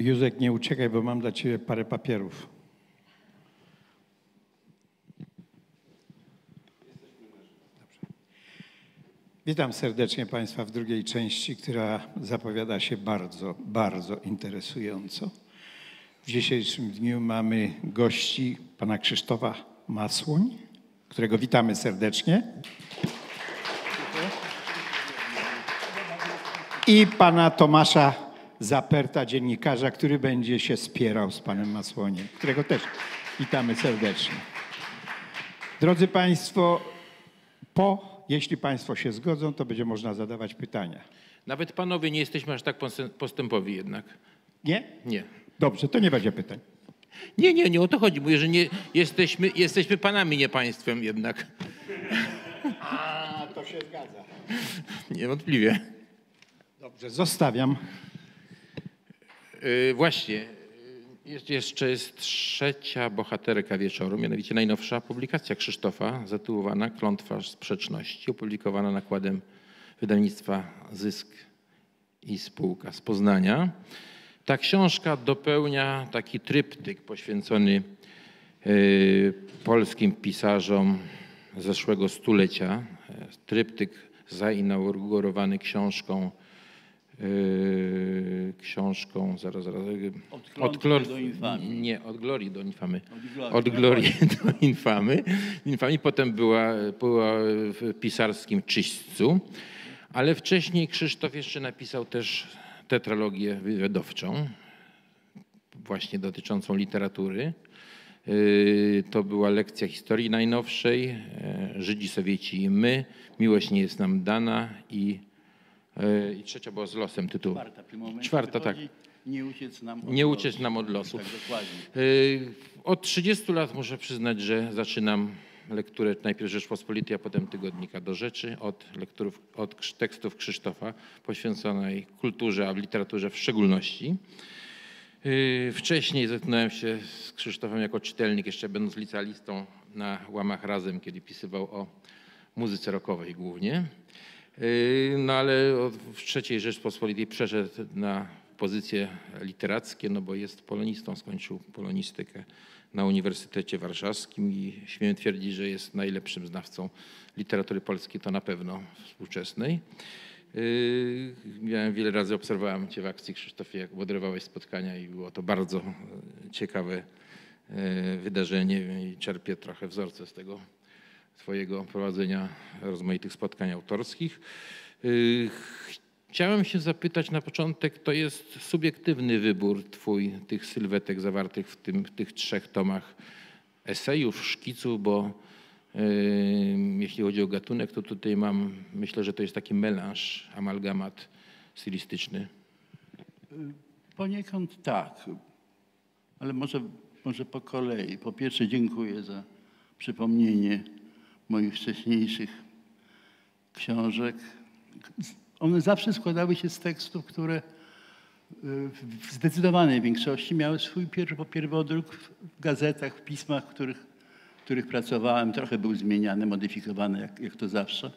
Józek, nie uciekaj, bo mam dla ciebie parę papierów. Witam serdecznie Państwa w drugiej części, która zapowiada się bardzo, bardzo interesująco. W dzisiejszym dniu mamy gości pana Krzysztofa Masłoń, którego witamy serdecznie. I pana Tomasza Zaperta, dziennikarza, który będzie się spierał z panem Masłoniem, którego też witamy serdecznie. Drodzy Państwo, po, jeśli Państwo się zgodzą, to będzie można zadawać pytania. Nawet panowie nie jesteśmy aż tak postęp- postępowi jednak. Nie? Nie. Dobrze, to nie będzie pytań. Nie, nie, nie o to chodzi. Mówię, że nie, jesteśmy, jesteśmy panami, nie państwem jednak. A, to się zgadza. Niewątpliwie. Dobrze, zostawiam. Yy, właśnie. yy, Jest, jeszcze jest trzecia bohaterka wieczoru, mianowicie najnowsza publikacja Krzysztofa, zatytułowana Klątwa Sprzeczności, opublikowana nakładem wydawnictwa Zysk i Spółka z Poznania. Ta książka dopełnia taki tryptyk poświęcony yy, polskim pisarzom zeszłego stulecia. Yy, Tryptyk zainaugurowany książką Yy, książką, zaraz, zaraz. yy, Od klątwy do infamii. Nie, od glorii do infamy. Od glorii do infamy. infamy. Potem była, była w pisarskim czyśćcu, ale wcześniej Krzysztof jeszcze napisał też tetralogię wywiadowczą, właśnie dotyczącą literatury. Yy, To była lekcja historii najnowszej, Żydzi, Sowieci i my, Miłość nie jest nam dana i, i trzecia była z losem tytułu. Czwarta Czwarta, tak. Nie uciec nam od Nie losu. uciec nam od losu. Tak. Yy, Od 30 lat muszę przyznać, że zaczynam lekturę najpierw Rzeczpospolitej, a potem Tygodnika do Rzeczy, od, lekturów, od tekstów Krzysztofa poświęconej kulturze, a w literaturze w szczególności. Yy, Wcześniej zetknąłem się z Krzysztofem jako czytelnik, jeszcze będąc licealistą na łamach razem, kiedy pisywał o muzyce rockowej głównie. Yy, No ale w III Rzeczpospolitej przeszedł na pozycje literackie, no bo jest polonistą, skończył polonistykę na Uniwersytecie Warszawskim i śmiem twierdzić, że jest najlepszym znawcą literatury polskiej, to na pewno współczesnej. Yy, Miałem wiele razy, obserwowałem Cię w akcji, Krzysztofie, jak moderowałeś spotkania i było to bardzo ciekawe e, wydarzenie i czerpię trochę wzorce z tego Twojego prowadzenia rozmaitych spotkań autorskich. Yy, Chciałem się zapytać na początek, to jest subiektywny wybór Twój tych sylwetek zawartych w, tym, w tych trzech tomach esejów, szkiców, bo yy, jeśli chodzi o gatunek, to tutaj mam, myślę, że to jest taki melanż, amalgamat stylistyczny. Poniekąd tak, ale może, może po kolei. Po pierwsze dziękuję za przypomnienie moich wcześniejszych książek. One zawsze składały się z tekstów, które y, w zdecydowanej większości miały swój pier- pierwodruk w gazetach, w pismach, w których, w których pracowałem. Trochę był zmieniany, modyfikowany, jak, jak to zawsze.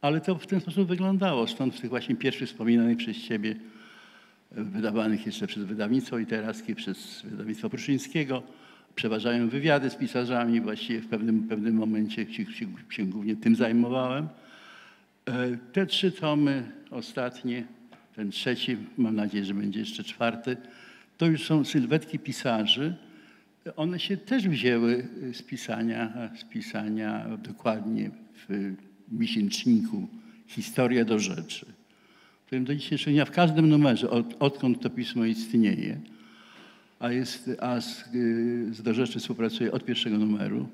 Ale to w ten sposób wyglądało. Stąd w tych właśnie pierwszych wspominanych przez Ciebie wydawanych jeszcze przez wydawnictwo literackie, przez wydawnictwo Pruszyńskiego. Przeważają wywiady z pisarzami, właściwie w pewnym, pewnym momencie się, się, głównie tym zajmowałem. E, Te trzy tomy ostatnie, ten trzeci, mam nadzieję, że będzie jeszcze czwarty, to już są sylwetki pisarzy. One się też wzięły z pisania, z pisania dokładnie w miesięczniku Historia do rzeczy którym do dzisiejszego dnia w każdym numerze, od, odkąd to pismo istnieje, a, jest, a z, z do rzeczy współpracuję od pierwszego numeru,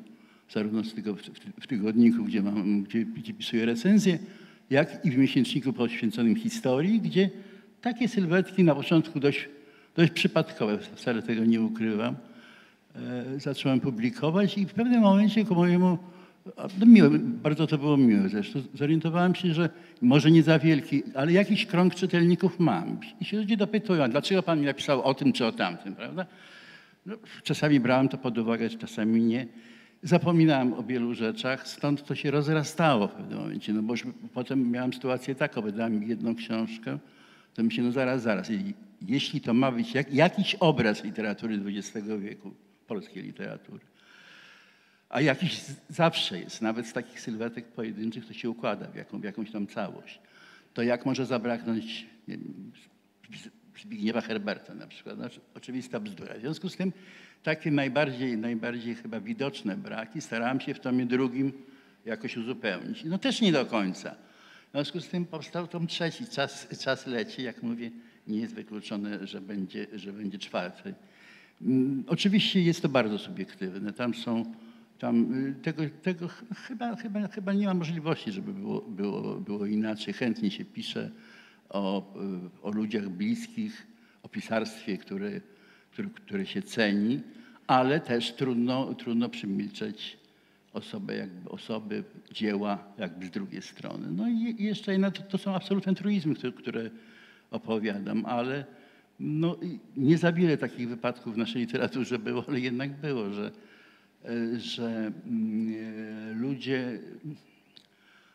zarówno z tego, w, tygodniku, gdzie, mam, gdzie, gdzie pisuję recenzję, jak i w miesięczniku poświęconym historii, gdzie takie sylwetki na początku dość, dość przypadkowe, wcale tego nie ukrywam, e, zacząłem publikować i w pewnym momencie ku mojemu, no miłe, bardzo to było miłe zresztą, zorientowałem się, że może nie za wielki, ale jakiś krąg czytelników mam. I się ludzie dopytują, dlaczego pan mi napisał o tym czy o tamtym, prawda? No, czasami brałem to pod uwagę, czasami nie. Zapominałem o wielu rzeczach, stąd to się rozrastało w pewnym momencie, no bo potem miałem sytuację taką, wydałem jedną książkę, to mi się, no zaraz, zaraz. Jeśli to ma być jak, jakiś obraz literatury XX wieku, polskiej literatury, a jakiś zawsze jest, nawet z takich sylwetek pojedynczych, to się układa w, jaką, w jakąś tam całość. To jak może zabraknąć nie wiem, Zbigniewa Herberta na przykład? Znaczy, oczywista bzdura. W związku z tym takie najbardziej, najbardziej chyba widoczne braki starałem się w tomie drugim jakoś uzupełnić. No też nie do końca. W związku z tym powstał tom trzeci. Czas, czas leci, jak mówię, nie jest wykluczone, że będzie, że będzie czwarty. Mm, Oczywiście jest to bardzo subiektywne. Tam są, tam y, tego, tego ch- chyba, chyba, chyba nie ma możliwości, żeby było, było, było inaczej. Chętnie się pisze o, y, o ludziach bliskich, o pisarstwie, które, które, które się ceni, ale też trudno, trudno przemilczeć osobę, jakby osoby, dzieła jakby z drugiej strony. No i jeszcze jedna, to, to są absolutne truizmy, które, które opowiadam, ale no, nie za wiele takich wypadków w naszej literaturze było, ale jednak było, że, że mm, e, ludzie,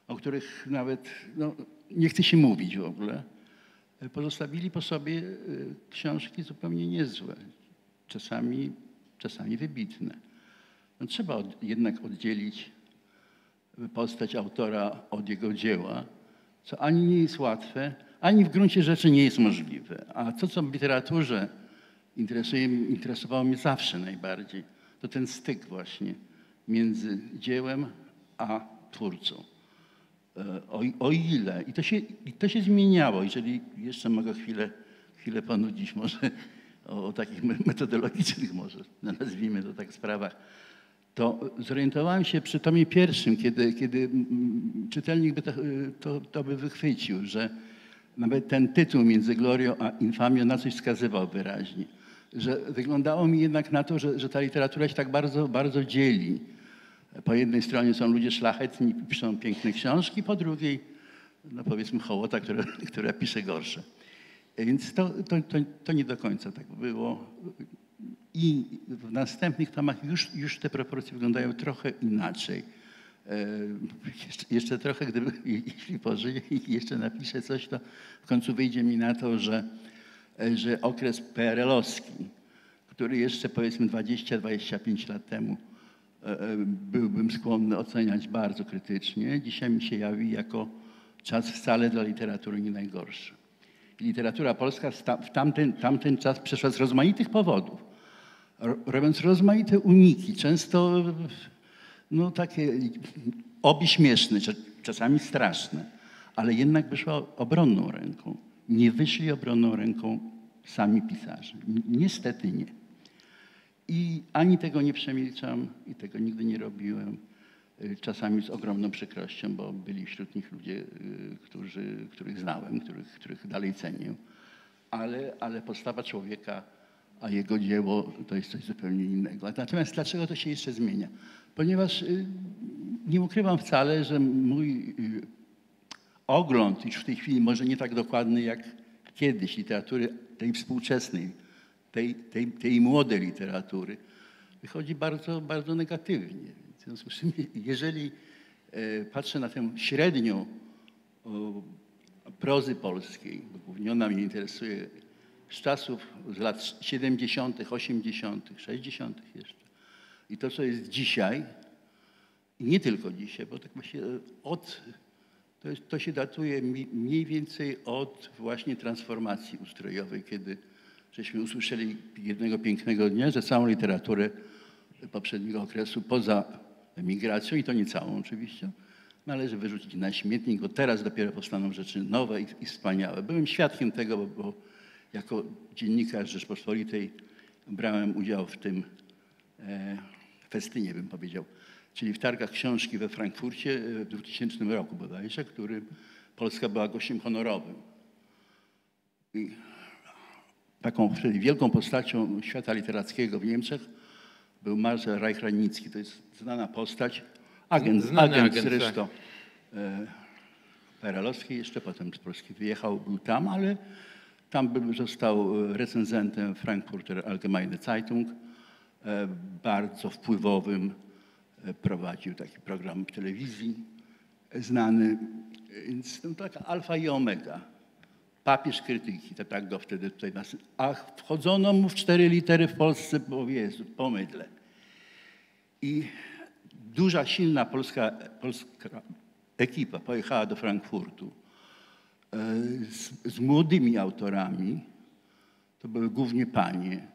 o których nawet no, nie chce się mówić w ogóle, e, pozostawili po sobie e, książki zupełnie niezłe, czasami, czasami wybitne. No, trzeba od, jednak oddzielić postać autora od jego dzieła, co ani nie jest łatwe, ani w gruncie rzeczy nie jest możliwe. A to, co w literaturze interesuje, interesowało mnie zawsze najbardziej, to ten styk właśnie między dziełem a twórcą. E, O, o ile, i to, się, i to się zmieniało, jeżeli jeszcze mogę chwilę, chwilę ponudzić może o, o takich me- metodologicznych może, nazwijmy to tak sprawach, to zorientowałem się przy tomie pierwszym, kiedy, kiedy czytelnik by to, to, to by wychwycił, że nawet ten tytuł między glorią a infamią na coś wskazywał wyraźnie. Że wyglądało mi jednak na to, że, że ta literatura się tak bardzo, bardzo dzieli. Po jednej stronie są ludzie szlachetni, piszą piękne książki, po drugiej, no powiedzmy, hołota, która, która pisze gorsze. Więc to, to, to, to nie do końca tak było. I w następnych tomach już, już te proporcje wyglądają trochę inaczej. E, Jeszcze, jeszcze trochę, gdyby, jeśli pożyję i jeszcze napiszę coś, to w końcu wyjdzie mi na to, że, że okres PRL-owski, który jeszcze powiedzmy 20-25 lat temu e, e, byłbym skłonny oceniać bardzo krytycznie, dzisiaj mi się jawi jako czas wcale dla literatury nie najgorszy. Literatura polska w tamten, tamten czas przeszła z rozmaitych powodów, ro- robiąc rozmaite uniki, często no, takie obi śmieszne, cza- czasami straszne, ale jednak wyszła obronną ręką. Nie wyszli obronną ręką sami pisarze. Ni- Niestety nie. I ani tego nie przemilczam i tego nigdy nie robiłem. Y, Czasami z ogromną przykrością, bo byli wśród nich ludzie, y, którzy, których znałem, których, których dalej cenię. Ale, ale postawa człowieka, a jego dzieło to jest coś zupełnie innego. Natomiast dlaczego to się jeszcze zmienia? Ponieważ y, nie ukrywam wcale, że mój ogląd już w tej chwili może nie tak dokładny jak kiedyś literatury tej współczesnej, tej, tej, tej młodej literatury, wychodzi bardzo, bardzo negatywnie. W związku z czym, jeżeli e, patrzę na tę średnią prozy polskiej, bo głównie ona mnie interesuje, z czasów, z lat 70., 80., 60. jeszcze, i to, co jest dzisiaj, i nie tylko dzisiaj, bo tak właśnie od, to, jest, to się datuje mniej więcej od właśnie transformacji ustrojowej, kiedy żeśmy usłyszeli jednego pięknego dnia, że całą literaturę poprzedniego okresu poza emigracją, i to nie całą oczywiście, należy wyrzucić na śmietnik, bo teraz dopiero powstaną rzeczy nowe i, i wspaniałe. Byłem świadkiem tego, bo, bo jako dziennikarz Rzeczpospolitej brałem udział w tym e, festynie, bym powiedział, czyli w targach książki we Frankfurcie e, w 2000 roku bodajże, którym Polska była gościem honorowym. I taką wtedy wielką postacią świata literackiego w Niemczech był Marcel Reich-Ranicki. To jest znana postać, agent, Znany agent, agent, zresztą e, PRL-owski, jeszcze potem z Polski wyjechał, był tam, ale tam był, został e, recenzentem Frankfurter Allgemeine Zeitung, e, bardzo wpływowym, e, prowadził taki program w telewizji e, znany, więc no, taka alfa i omega. Papież krytyki, to tak go wtedy tutaj nas... A wchodzono mu w cztery litery w Polsce, bo Jezu, pomydle. I duża, silna polska, polska ekipa pojechała do Frankfurtu e, z, z młodymi autorami, to były głównie panie, e,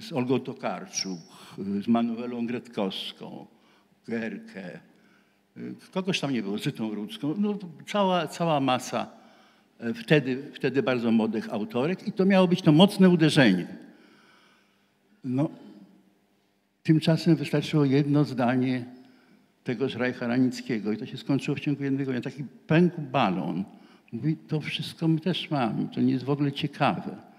z Olgą Tokarczuk, z Manuelą Gretkowską, Gerkę, e, kogoś tam nie było, Zytą Rudzką, no, cała, cała masa e, wtedy, wtedy bardzo młodych autorek i to miało być to mocne uderzenie. No, tymczasem wystarczyło jedno zdanie tegoż Rajcha Ranickiego i to się skończyło w ciągu jednego dnia. Taki pękł balon. Mówi, to wszystko my też mamy, to nie jest w ogóle ciekawe.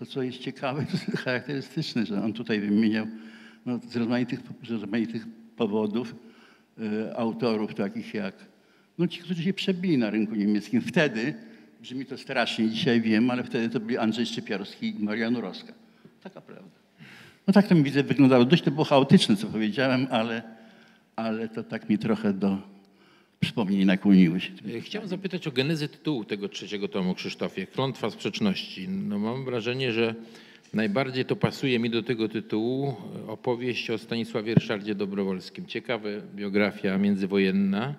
To, co jest ciekawe, to jest charakterystyczne, że on tutaj wymieniał no, z, rozmaitych, z rozmaitych powodów e, autorów takich jak no, ci, którzy się przebili na rynku niemieckim. Wtedy, brzmi to strasznie, dzisiaj wiem, ale wtedy to byli Andrzej Szczypiorski i Maria Nurowska. Taka prawda. No tak to mi widzę wyglądało. Dość to było chaotyczne, co powiedziałem, ale, ale to tak mi trochę do wspomnień nakłoniło się. E, Chciałem zapytać o genezę tytułu tego trzeciego tomu Krzysztofie, Klątwa Sprzeczności. No mam wrażenie, że najbardziej to pasuje mi do tego tytułu e, opowieść o Stanisławie Ryszardzie Dobrowolskim. Ciekawa biografia międzywojenna,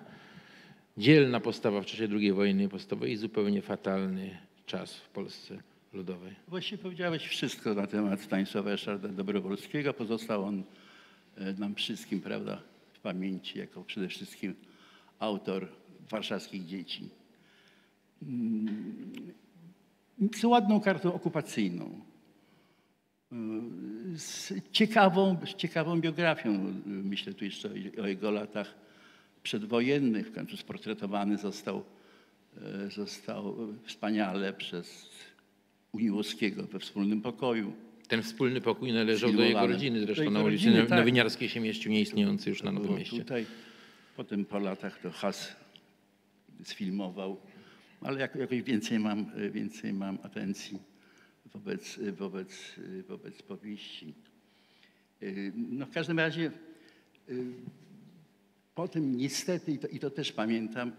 dzielna postawa w czasie II wojny podstawowej i zupełnie fatalny czas w Polsce Ludowej. Właściwie powiedziałeś wszystko na temat Stanisława Ryszarda Dobrowolskiego. Pozostał on e, nam wszystkim, prawda, w pamięci jako przede wszystkim autor warszawskich dzieci. Mm, Z ładną kartą okupacyjną. E, Z ciekawą, z ciekawą biografią. Myślę tu jeszcze o- o jego latach przedwojennych. W końcu sportretowany został, e, został wspaniale przez Uniłowskiego we wspólnym pokoju. Ten wspólny pokój należał do jego rodziny, Do zresztą jego na ulicy rodziny, tak. Nowiniarskiej się mieścił, nieistniejący już na Nowym Mieście. Tutaj. Potem po latach to Has sfilmował, ale jak, jakoś więcej mam, więcej mam atencji wobec, wobec, wobec powieści. Y, No w każdym razie y, potem niestety, i to, i to też pamiętam,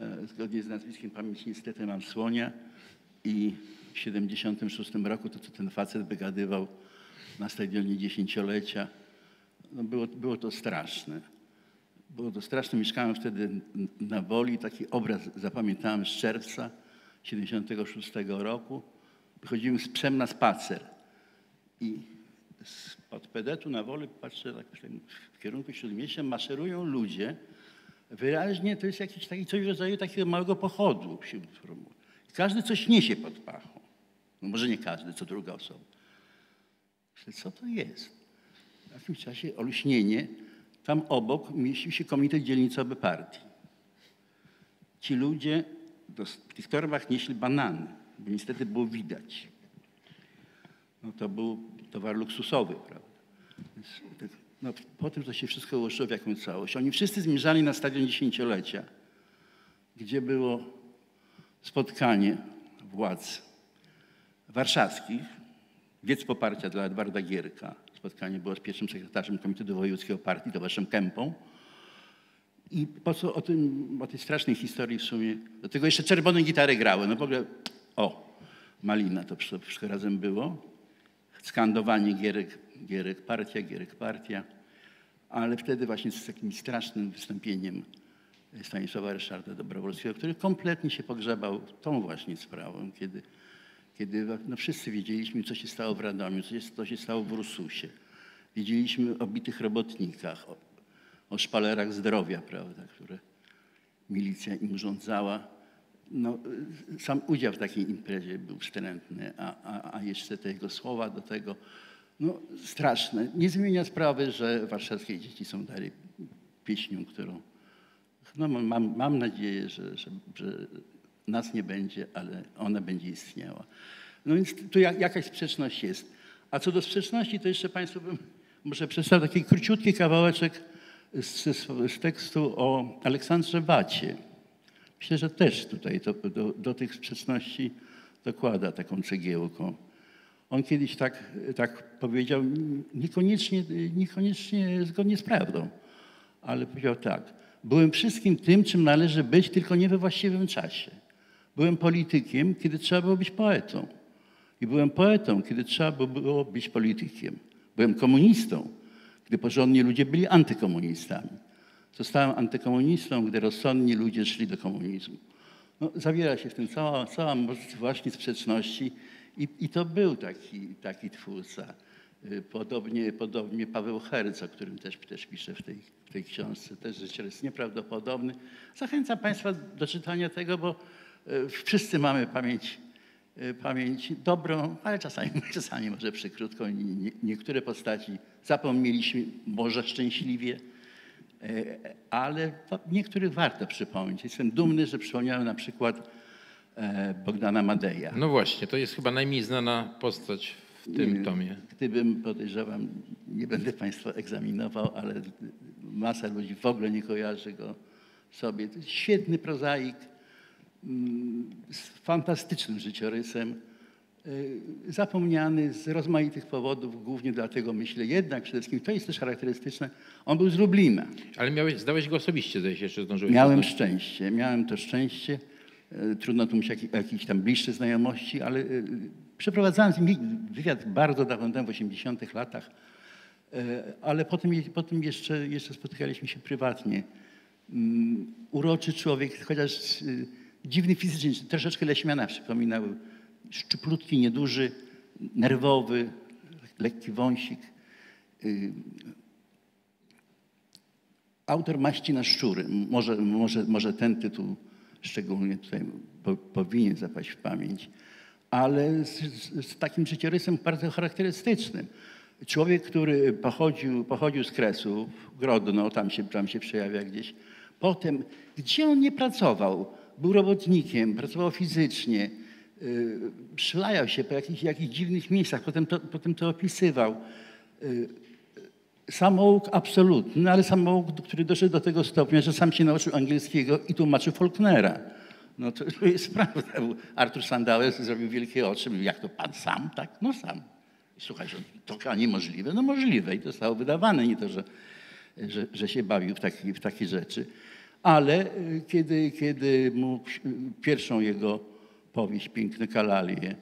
e, zgodnie z nazwiskiem pamięci niestety mam słonia i w 76 roku to, co ten facet wygadywał na stadionie dziesięciolecia, no było, było to straszne. Było to straszne. Mieszkałem wtedy na Woli. Taki obraz zapamiętałem z czerwca 76 roku. Wychodziłem z psem na spacer i od pedetu na Woli patrzę tak w kierunku Śródmieścia maszerują ludzie. Wyraźnie to jest jakiś taki coś w rodzaju takiego małego pochodu wśród. Każdy coś niesie pod pachą. No może nie każdy, co druga osoba. Co to jest? W jakimś czasie olśnienie, tam obok mieścił się komitet dzielnicowy partii. Ci ludzie w tych torbach nieśli banany, bo niestety było widać. No to był towar luksusowy, prawda? Więc, no, po tym to się wszystko ułożyło w jakąś całość. Oni wszyscy zmierzali na stadion dziesięciolecia, gdzie było spotkanie władz warszawskich, wiec poparcia dla Edwarda Gierka. Spotkanie było z pierwszym sekretarzem Komitetu Wojewódzkiego Partii, Towarzyszem Kępą. I po co o, tym, o tej strasznej historii w sumie, do tego jeszcze czerwone gitary grały. No w ogóle, o, malina to wszystko, razem było. Skandowanie Gierek, Gierek Partia, Gierek Partia. Ale wtedy właśnie z takim strasznym wystąpieniem Stanisława Ryszarda Dobrowolskiego, który kompletnie się pogrzebał tą właśnie sprawą, kiedy, kiedy no wszyscy wiedzieliśmy, co się stało w Radomiu, co się, co się stało w Rususie. Wiedzieliśmy o bitych robotnikach, o, o szpalerach zdrowia, prawda, które milicja im urządzała. No, sam udział w takiej imprezie był wstrętny, a, a, a jeszcze te jego słowa do tego, no straszne. Nie zmienia sprawy, że warszawskie dzieci są dalej pieśnią, którą no, mam, mam nadzieję, że, że, że nas nie będzie, ale ona będzie istniała. No więc tu jak, jakaś sprzeczność jest. A co do sprzeczności, to jeszcze Państwu bym może przedstawił taki króciutki kawałeczek z, z, tekstu o Aleksandrze Wacie. Myślę, że też tutaj to, do, do tych sprzeczności dokłada taką cegiełką. On kiedyś tak, tak powiedział, niekoniecznie, niekoniecznie zgodnie z prawdą, ale powiedział tak. Byłem wszystkim tym, czym należy być, tylko nie we właściwym czasie. Byłem politykiem, kiedy trzeba było być poetą. I byłem poetą, kiedy trzeba było być politykiem. Byłem komunistą, gdy porządni ludzie byli antykomunistami. Zostałem antykomunistą, gdy rozsądni ludzie szli do komunizmu. No, zawiera się w tym cała, cała właśnie sprzeczności i, i to był taki, taki twórca. Y, podobnie, podobnie Paweł Herz, o którym też, też piszę w tej, w tej książce. Też jest nieprawdopodobny. Zachęcam Państwa do czytania tego, bo wszyscy mamy pamięć, y, pamięć dobrą, ale czasami, czasami może przykrótką. Niektóre postaci zapomnieliśmy może szczęśliwie, ale niektórych warto przypomnieć. Jestem dumny, że przypomniałem na przykład e, Bogdana Madeja. No właśnie, to jest chyba najmniej znana postać w tym tomie. Gdybym, podejrzewam, nie będę Państwa egzaminował, ale masa ludzi w ogóle nie kojarzy go sobie. To jest świetny prozaik z fantastycznym życiorysem, y, zapomniany z rozmaitych powodów, głównie dlatego myślę jednak przede wszystkim, to jest też charakterystyczne, on był z Lublina. Ale miałeś, zdałeś go osobiście, zdaje się, czy zdążyłeś? Miałem szczęście, miałem to szczęście. Y, trudno tu mieć jakieś tam bliższe znajomości, ale y, Przeprowadzałem z nim wywiad bardzo dawno temu, w 80 latach, ale potem, potem jeszcze, jeszcze spotykaliśmy się prywatnie. Mm, uroczy człowiek, chociaż dziwny fizycznie, troszeczkę Leśmiana przypominał. Szczuplutki, nieduży, nerwowy, lekki wąsik. Y, autor Maści na szczury. Może, może, może ten tytuł szczególnie tutaj powinien zapaść w pamięć ale z, z, takim życiorysem bardzo charakterystycznym. Człowiek, który pochodził, pochodził z Kresów, Grodno, tam się, tam się przejawia gdzieś. Potem, gdzie on nie pracował? Był robotnikiem, pracował fizycznie, yy, szlajał się po jakichś, jakichś dziwnych miejscach, potem to, potem to opisywał. Yy, samouk absolutny, ale samouk, który doszedł do tego stopnia, że sam się nauczył angielskiego i tłumaczył Faulknera. No to, to jest prawda. Artur Sandałes zrobił wielkie oczy. Mówił, jak to pan sam? Tak, no sam. Słuchaj, to niemożliwe. No możliwe i to zostało wydawane. Nie to, że, że, że się bawił w, taki, w takie rzeczy. Ale y, kiedy, kiedy mu pierwszą jego powieść, Piękne Kalalie,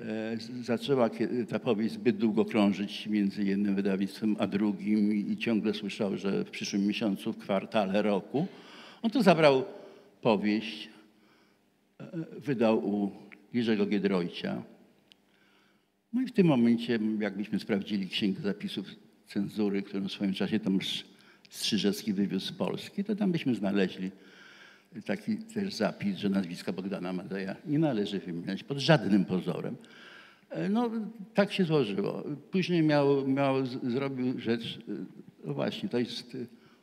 e, zaczęła ta powieść zbyt długo krążyć między jednym wydawnictwem a drugim i ciągle słyszał, że w przyszłym miesiącu, w kwartale roku, on to zabrał powieść, wydał u Jerzego Giedroycia. No i w tym momencie, jakbyśmy sprawdzili księgę zapisów cenzury, którą w swoim czasie Tomasz Strzyżewski wywiózł z Polski, to tam byśmy znaleźli taki też zapis, że nazwiska Bogdana Madeja nie należy wymieniać pod żadnym pozorem. No, tak się złożyło. Później miał, miał zrobił rzecz, no właśnie, to jest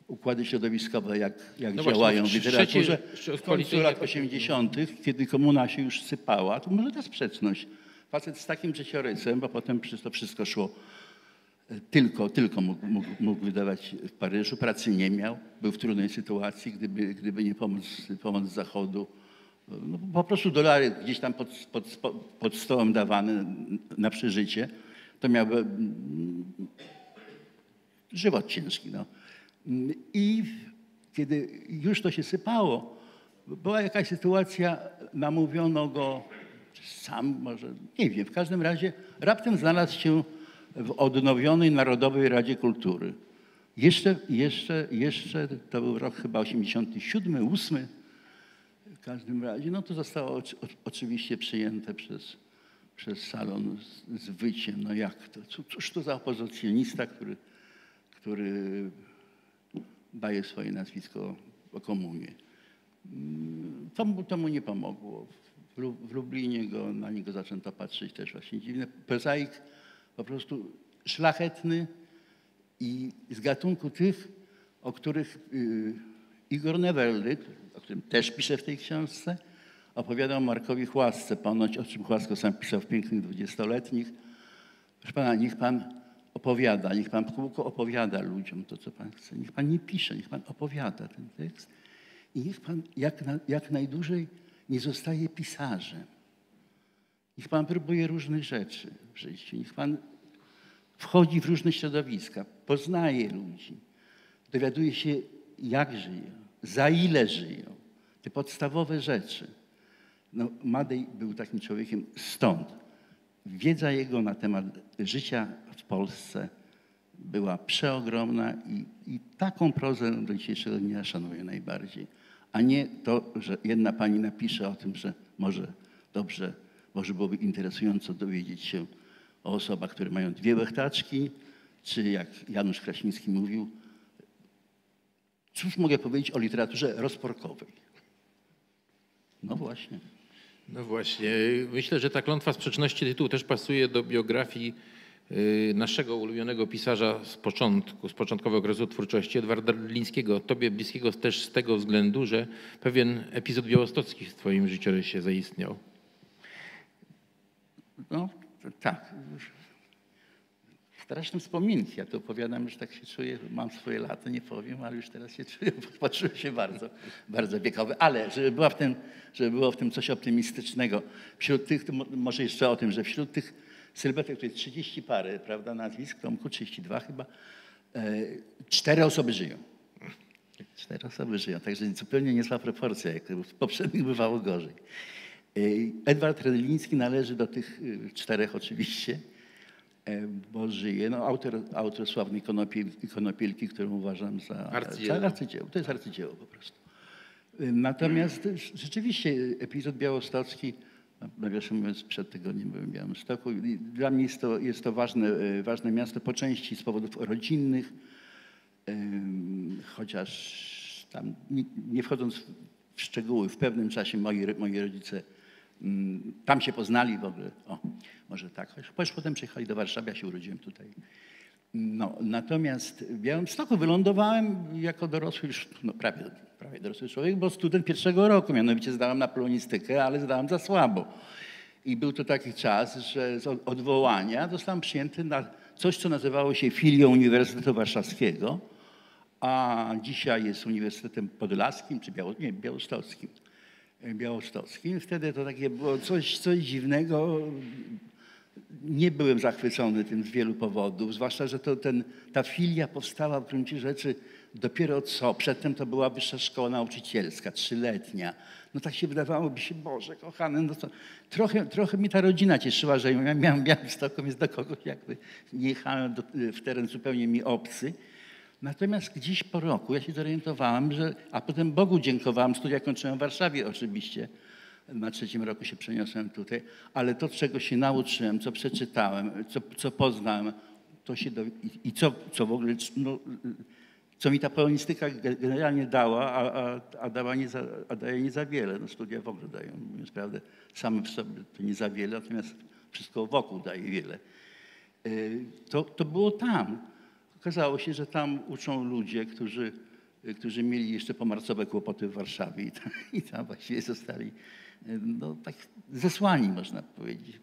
układy środowiskowe, jak, jak no działają w literaturze. W końcu lat 80., kiedy komuna się już sypała, to może ta sprzeczność. Facet z takim życiorysem, bo potem przez to wszystko szło e, tylko, tylko mógł, mógł, mógł, wydawać w Paryżu, pracy nie miał, był w trudnej sytuacji, gdyby, gdyby nie pomoc, pomoc Zachodu. No, po prostu dolary gdzieś tam pod, pod, pod stołem dawane na przeżycie, to miałby mm, żywot ciężki. No. I kiedy już to się sypało, była jakaś sytuacja, namówiono go, sam może, nie wiem, w każdym razie raptem znalazł się w odnowionej Narodowej Radzie Kultury. Jeszcze, jeszcze, jeszcze, to był rok chyba 87, 8, w każdym razie, no to zostało oczywiście przyjęte przez, przez salon z, z wyciem. No jak to? Cóż to za opozycjonista, który, który daje swoje nazwisko o komunie. Mm, to, to mu nie pomogło. W, Lublinie go, na niego zaczęto patrzeć też właśnie dziwne. Prozaik po prostu szlachetny i z gatunku tych, o których y, Igor Neweldy, o którym też piszę w tej książce, opowiadał Markowi Chłasce, ponoć o czym Chłasko sam pisał w Pięknych Dwudziestoletnich. Proszę pana, niech pan opowiada, niech Pan kółko opowiada ludziom to, co Pan chce. Niech Pan nie pisze, niech Pan opowiada ten tekst i niech Pan jak, na, jak najdłużej nie zostaje pisarzem. Niech Pan próbuje różnych rzeczy w życiu. Niech Pan wchodzi w różne środowiska, poznaje ludzi, dowiaduje się, jak żyją, za ile żyją. Te podstawowe rzeczy. No, Madej był takim człowiekiem stąd. Wiedza jego na temat życia w Polsce była przeogromna i, i taką prozę do dzisiejszego dnia szanuję najbardziej. A nie to, że jedna pani napisze o tym, że może dobrze, może byłoby interesująco dowiedzieć się o osobach, które mają dwie łechtaczki, czy jak Janusz Krasiński mówił, cóż mogę powiedzieć o literaturze rozporkowej? No właśnie. No właśnie, myślę, że ta klątwa sprzeczności tytułu też pasuje do biografii y, naszego ulubionego pisarza z początku, z początkowego okresu twórczości, Edwarda Lińskiego. Tobie bliskiego też z tego względu, że pewien epizod białostocki w twoim życiorysie zaistniał. No tak. Straszne wspominki. Ja to opowiadam, że tak się czuję, mam swoje lata, nie powiem, ale już teraz się czuję, poczułem się bardzo, bardzo wiekowy. Ale żeby, była w tym, żeby było w tym coś optymistycznego, wśród tych, może jeszcze o tym, że wśród tych sylwetek, to jest 30 parę, prawda, nazwisk, Tomku 32 chyba, e, cztery osoby żyją. Cztery osoby żyją, także zupełnie niezła proporcja, jak w poprzednich bywało gorzej. Y, Edward Redliński należy do tych y, czterech oczywiście, e, bo żyje. No, autor, autor sławnej konopiel, konopielki, którą uważam za Arcydzieło. za arcydzieło. To jest arcydzieło po prostu. Y, Natomiast y, rzeczywiście epizod białostocki, no, nawiasem mówiąc, przed tygodniem byłem w Białymstoku. Dla mnie jest to, jest to ważne, ważne miasto po części z powodów rodzinnych, chociaż tam nie, wchodząc w szczegóły, w pewnym czasie moi, moi rodzice tam się poznali w ogóle. O, może tak. Chociaż potem przyjechali do Warszawy, ja się urodziłem tutaj. No, natomiast w Białymstoku wylądowałem jako dorosły już, no prawie, prawie dorosły człowiek, bo student pierwszego roku, mianowicie zdałem na polonistykę, ale zdałem za słabo. I był to taki czas, że z od- odwołania zostałem przyjęty na coś, co nazywało się filią Uniwersytetu Warszawskiego, a dzisiaj jest Uniwersytetem Podlaskim, czy Biało, Białostockim. Białostockim. Wtedy to takie było coś, coś dziwnego. Nie byłem zachwycony tym z wielu powodów, zwłaszcza, że to ten, ta filia powstała w gruncie rzeczy dopiero co. Przedtem to była wyższa szkoła nauczycielska, trzyletnia. No tak się wydawałoby się, Boże kochany, no to trochę, trochę mnie ta rodzina cieszyła, że ja miałem w Białymstoku, więc do kogoś jakby nie jechałem do, w teren zupełnie mi obcy. Natomiast gdzieś po roku ja się zorientowałem, że, a potem Bogu dziękowałem, studia kończyłem w Warszawie oczywiście, na trzecim roku się przeniosłem tutaj, ale to, czego się nauczyłem, co przeczytałem, co, co poznałem, to się do, i, i co, co w ogóle, no, co mi ta polonistyka ge- generalnie dała, a, a, a, dała nie za, a daje nie za wiele. No, studia w ogóle dają, mówiąc prawdę, same w sobie to nie za wiele, natomiast wszystko wokół daje wiele. Y, To, to było tam. Okazało się, że tam uczą ludzie, którzy, którzy mieli jeszcze pomarcowe kłopoty w Warszawie i tam, i tam właściwie zostali no, tak zesłani, można powiedzieć.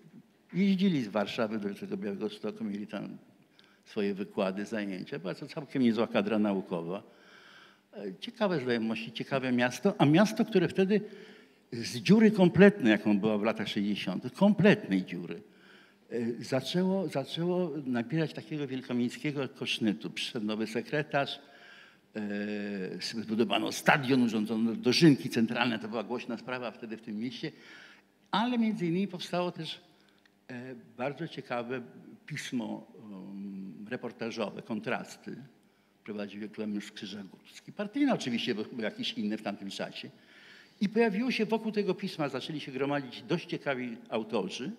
Jeździli z Warszawy do tego Białegostoku, mieli tam swoje wykłady, zajęcia. Była to całkiem niezła kadra naukowa. E, Ciekawe znajomości, ciekawe miasto, a miasto, które wtedy z dziury kompletnej, jaką była w latach 60., kompletnej dziury, zaczęło, zaczęło nabierać takiego wielkomiejskiego kosznytu. Przyszedł nowy sekretarz, e, zbudowano stadion, urządzono dożynki centralne, to była głośna sprawa wtedy w tym mieście, ale między innymi powstało też e, bardzo ciekawe pismo um, reportażowe, kontrasty. Prowadził Klemens Krzyżagórski. Partyjne oczywiście, bo był jakiś inny w tamtym czasie. I pojawiło się wokół tego pisma, zaczęli się gromadzić dość ciekawi autorzy,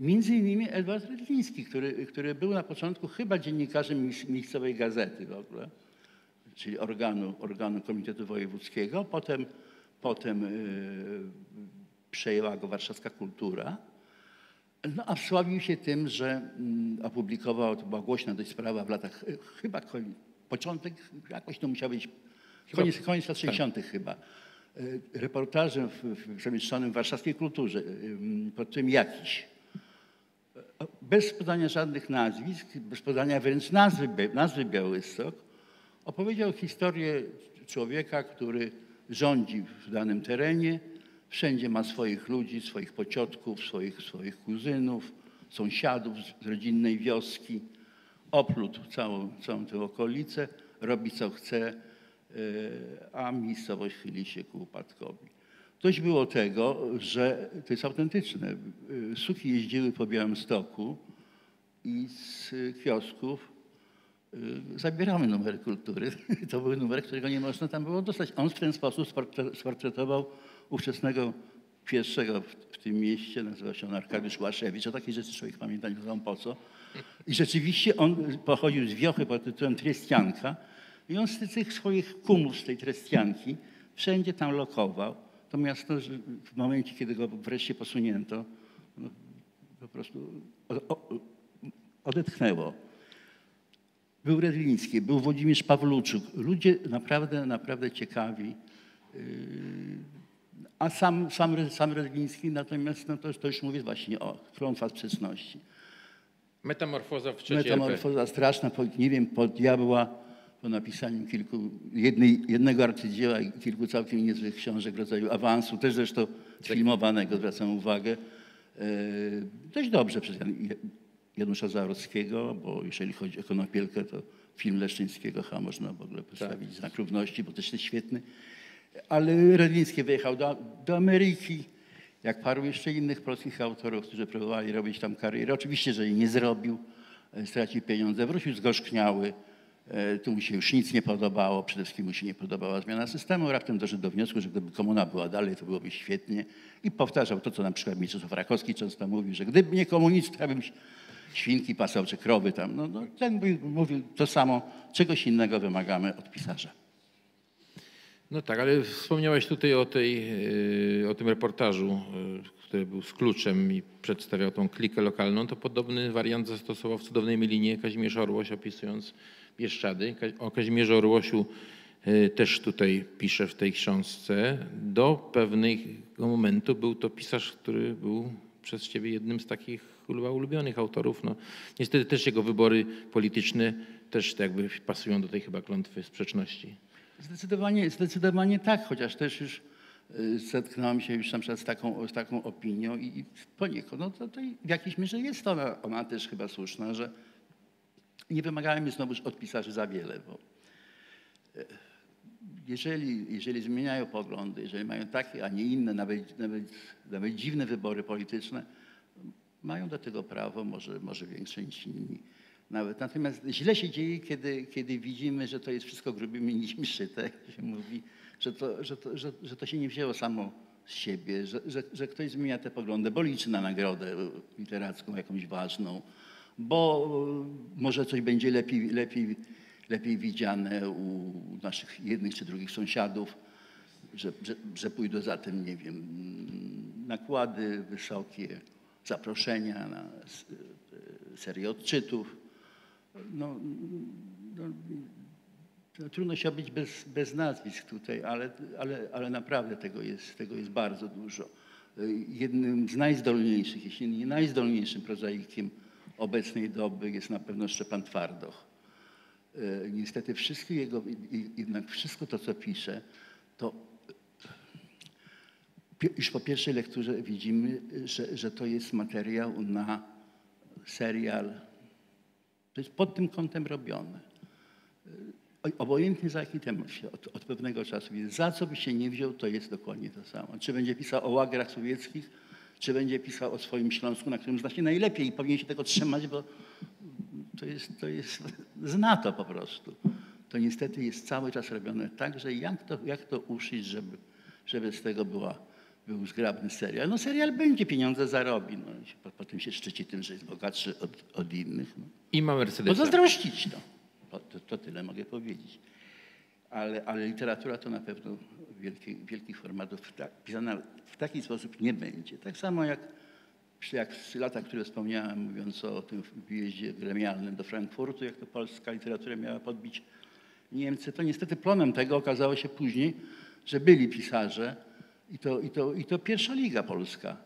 między innymi Edward Rydliński, który, który był na początku chyba dziennikarzem miejsc- miejscowej gazety w ogóle, czyli organu, organu Komitetu Wojewódzkiego. Potem, potem yy, przejęła go warszawska kultura. No, a wsławił się tym, że mm, opublikował, to była głośna dość sprawa w latach, y, chyba koń, początek, jakoś to musiał być, koniec, koniec lat 60. chyba, y, reportażem w, w zamieszczonym w warszawskiej kulturze y, pod tym jakiś. Bez podania żadnych nazwisk, bez podania wręcz nazwy, nazwy Białystok, opowiedział historię człowieka, który rządzi w danym terenie, wszędzie ma swoich ludzi, swoich pociotków, swoich, swoich kuzynów, sąsiadów z rodzinnej wioski, oplótł całą, całą tę okolicę, robi co chce, e, a miejscowość chyli się ku upadkowi. Dość było tego, że to jest autentyczne. Y, Suki jeździły po Białymstoku i z kiosków y, zabieramy numery kultury. To były numery, którego nie można tam było dostać. On w ten sposób sportre- sportretował ówczesnego pierwszego w, tym mieście, nazywał się on Arkadiusz Łaszewicz. O takiej rzeczy człowiek pamięta, nie wiadomo po co. I rzeczywiście on pochodził z wiochy pod tytułem Triestianka i on z tych swoich kumów z tej Triestianki wszędzie tam lokował. To miasto w momencie, kiedy go wreszcie posunięto, no, po prostu odetchnęło. Był Redliński, był Włodzimierz Pawluczuk. Ludzie naprawdę, naprawdę ciekawi. Yy, A sam, sam, sam Redliński natomiast, no to, to już mówię właśnie o klątwa sprzeczności. Metamorfoza w trzeciej. Metamorfoza straszna, nie wiem, po diabła, po napisaniu kilku, jednej, jednego arcydzieła i kilku całkiem niezłych książek w rodzaju awansu, też zresztą sfilmowanego, zwracam uwagę. E, dość dobrze przez Jan, Janusza Zaorowskiego, bo jeżeli chodzi o Konopielkę, to film Leszczyńskiego chyba można w ogóle postawić znak równości, bo też jest świetny. Ale Redliński wyjechał do, do Ameryki, jak paru jeszcze innych polskich autorów, którzy próbowali robić tam karierę. Oczywiście, że jej nie zrobił, e, stracił pieniądze, wrócił zgorzkniały. E, Tu mu się już nic nie podobało, przede wszystkim mu się nie podobała zmiana systemu. Raptem doszedł do wniosku, że gdyby komuna była dalej, to byłoby świetnie. I powtarzał to, co na przykład Mieczysław Rakowski często mówił, że gdyby nie komunizm, to ja bym świnki pasał czy krowy tam. No, no, ten mówił to samo, czegoś innego wymagamy od pisarza. No tak, ale wspomniałeś tutaj o, tej, yy, o tym reportażu, yy, który był z kluczem i przedstawiał tą klikę lokalną. To podobny wariant zastosował w cudownej Mielinie Kazimierz Orłoś, opisując Bieszczady. O Kazimierzu Orłosiu yy, też tutaj pisze w tej książce. Do pewnego momentu był to pisarz, który był przez ciebie jednym z takich chyba ulubionych autorów. No, niestety też jego wybory polityczne też jakby pasują do tej chyba klątwy sprzeczności. Zdecydowanie, zdecydowanie tak, chociaż też już y, zetknąłem się już na przykład z taką, z taką opinią i poniekąd, no to, to w jakiejś mierze jest ona, ona też chyba słuszna, że nie wymagałem znowuż od pisarzy za wiele, bo e, jeżeli, jeżeli zmieniają poglądy, jeżeli mają takie, a nie inne, nawet, nawet, nawet dziwne wybory polityczne, mają do tego prawo, może, może większe niż inni. Nawet. Natomiast źle się dzieje, kiedy, kiedy widzimy, że to jest wszystko grubymi nićmi szyte, się mówi, że to, że, to, że, że to się nie wzięło samo z siebie, że, że, że ktoś zmienia te poglądy, bo liczy na nagrodę literacką jakąś ważną, bo może coś będzie lepiej, lepiej, lepiej widziane u naszych jednych czy drugich sąsiadów, że, że, że pójdą za tym, nie wiem, nakłady wysokie, zaproszenia na s- serię odczytów. No, no, no, trudno się obyć bez, bez nazwisk tutaj, ale, ale, ale naprawdę tego jest, tego jest bardzo dużo. Jednym z najzdolniejszych, jeśli nie najzdolniejszym prozaikiem obecnej doby jest na pewno Szczepan Twardoch. E, Niestety wszystkie jego, jednak wszystko to, co pisze, to Już po pierwszej lekturze widzimy, że, że to jest materiał na serial. To jest pod tym kątem robione. Obojętnie za jaki temat się od, od pewnego czasu. Za co by się nie wziął, to jest dokładnie to samo. Czy będzie pisał o łagrach sowieckich, czy będzie pisał o swoim Śląsku, na którym zna się najlepiej i powinien się tego trzymać, bo to jest, to jest zna to po prostu. To niestety jest cały czas robione tak, że jak to, jak to uszyć, żeby, żeby z tego była, był zgrabny serial. No serial będzie, pieniądze zarobi. No, potem się szczyci tym, że jest bogatszy od, od innych. No. I ma Mercedesa. zazdrościć to. To, to. to tyle mogę powiedzieć. Ale, ale literatura to na pewno wielkich, formatów pisana w taki sposób nie będzie. Tak samo jak, jak latach, które wspomniałem, mówiąc o tym wyjeździe gremialnym do Frankfurtu, jak to polska literatura miała podbić Niemcy, to niestety plonem tego okazało się później, że byli pisarze i to, i to, i to pierwsza liga polska.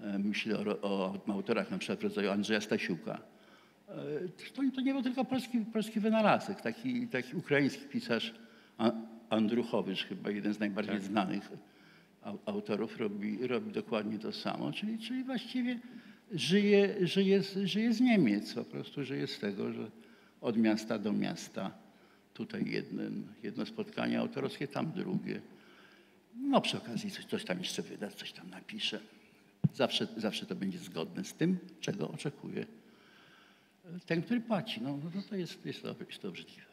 E, Myślę o, o autorach na przykład rodzaju Andrzeja Stasiuka. E, To, to nie był tylko polski, polski wynalazek, taki, taki ukraiński pisarz Andruchowicz, chyba jeden z najbardziej znanych au- autorów, robi, robi dokładnie to samo. Czyli, czyli właściwie żyje, żyje, z- żyje z Niemiec, po prostu żyje z tego, że od miasta do miasta tutaj jedno, jedno spotkanie autorskie, tam drugie. No przy okazji coś, coś tam jeszcze wyda, coś tam napisze. Zawsze, zawsze to będzie zgodne z tym, czego oczekuje ten, który płaci. No, no to jest, jest, to, jest to obrzydliwe.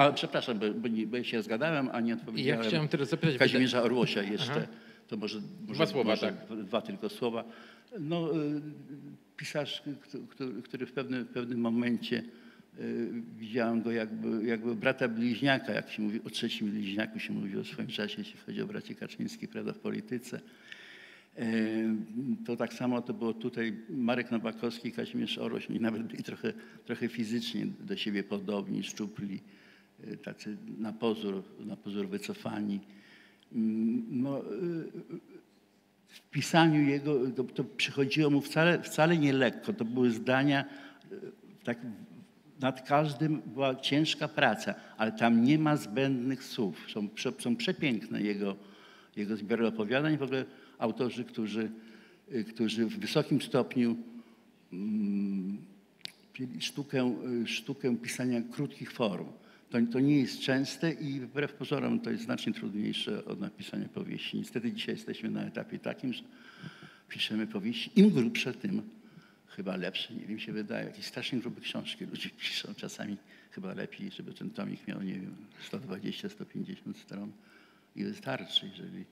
Ale przepraszam, bo, bo, nie, bo ja się zgadałem, a nie odpowiedziałem. Ja chciałem teraz zapytać, Kazimierza Orłosia jeszcze. Aha. To może, może Dwa słowa, może tak. Dwa tylko słowa. No, y, pisarz, który- który, w pewnym, w pewnym momencie y, widziałem go jakby, jakby brata bliźniaka, jak się mówi, o trzecim bliźniaku się mówiło w swoim czasie, jeśli chodzi o braci Kaczyńskich, prawda, w polityce. E, To tak samo to było tutaj Marek Nowakowski i Kazimierz Oroś, oni nawet byli trochę, trochę fizycznie do siebie podobni, szczupli, tacy na pozór, na pozór wycofani. No, w pisaniu jego to, to przychodziło mu wcale, wcale nie lekko. To były zdania, tak nad każdym była ciężka praca, ale tam nie ma zbędnych słów. Są, są przepiękne jego, jego zbiory opowiadań. W ogóle autorzy, którzy, y, którzy w wysokim stopniu mm, sztukę, y, sztukę pisania krótkich form. To, to nie jest częste i wbrew pozorom to jest znacznie trudniejsze od napisania powieści. Niestety dzisiaj jesteśmy na etapie takim, że piszemy powieści. Im grubsze, tym chyba lepsze. Nie wiem, się wydaje. Jakieś strasznie grube książki ludzie piszą. Czasami chyba lepiej, żeby ten tomik miał, nie wiem, 120-150 stron i wystarczy, jeżeli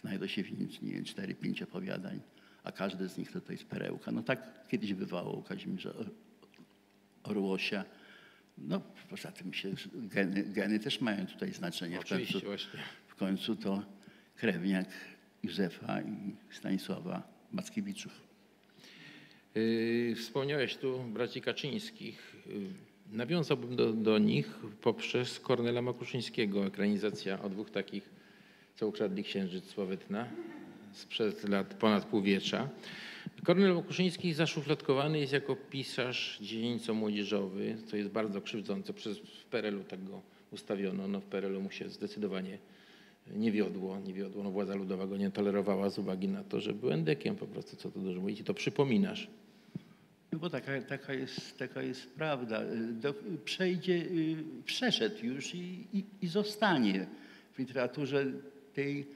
znajdą się w nim, nie wiem, 4-5 opowiadań, a każde z nich to, to jest perełka. No tak kiedyś bywało u Kazimierza Or- Orłosia. No poza tym się, geny, geny też mają tutaj znaczenie. W Oczywiście, końcu, właśnie. w końcu to krewniak Józefa i Stanisława Mackiewiczów. Yy, Wspomniałeś tu braci Kaczyńskich. Yy, Nawiązałbym do, do nich poprzez Kornela Makuszyńskiego, ekranizacja o dwóch takich, co ukradli księżyc sławetna sprzed lat ponad półwiecza. Kornel Makuszyński zaszufladkowany jest jako pisarz dziecięco-młodzieżowy, co jest bardzo krzywdzące. Przez w PRL-u tak go ustawiono. No, w PRL-u mu się zdecydowanie nie wiodło, nie wiodło. No, władza ludowa go nie tolerowała z uwagi na to, że był endekiem po prostu, co tu dużo mówić. I to przypominasz. No bo taka, taka, jest, taka jest prawda. Do, przejdzie, y, przeszedł już i, i, i zostanie w literaturze tej.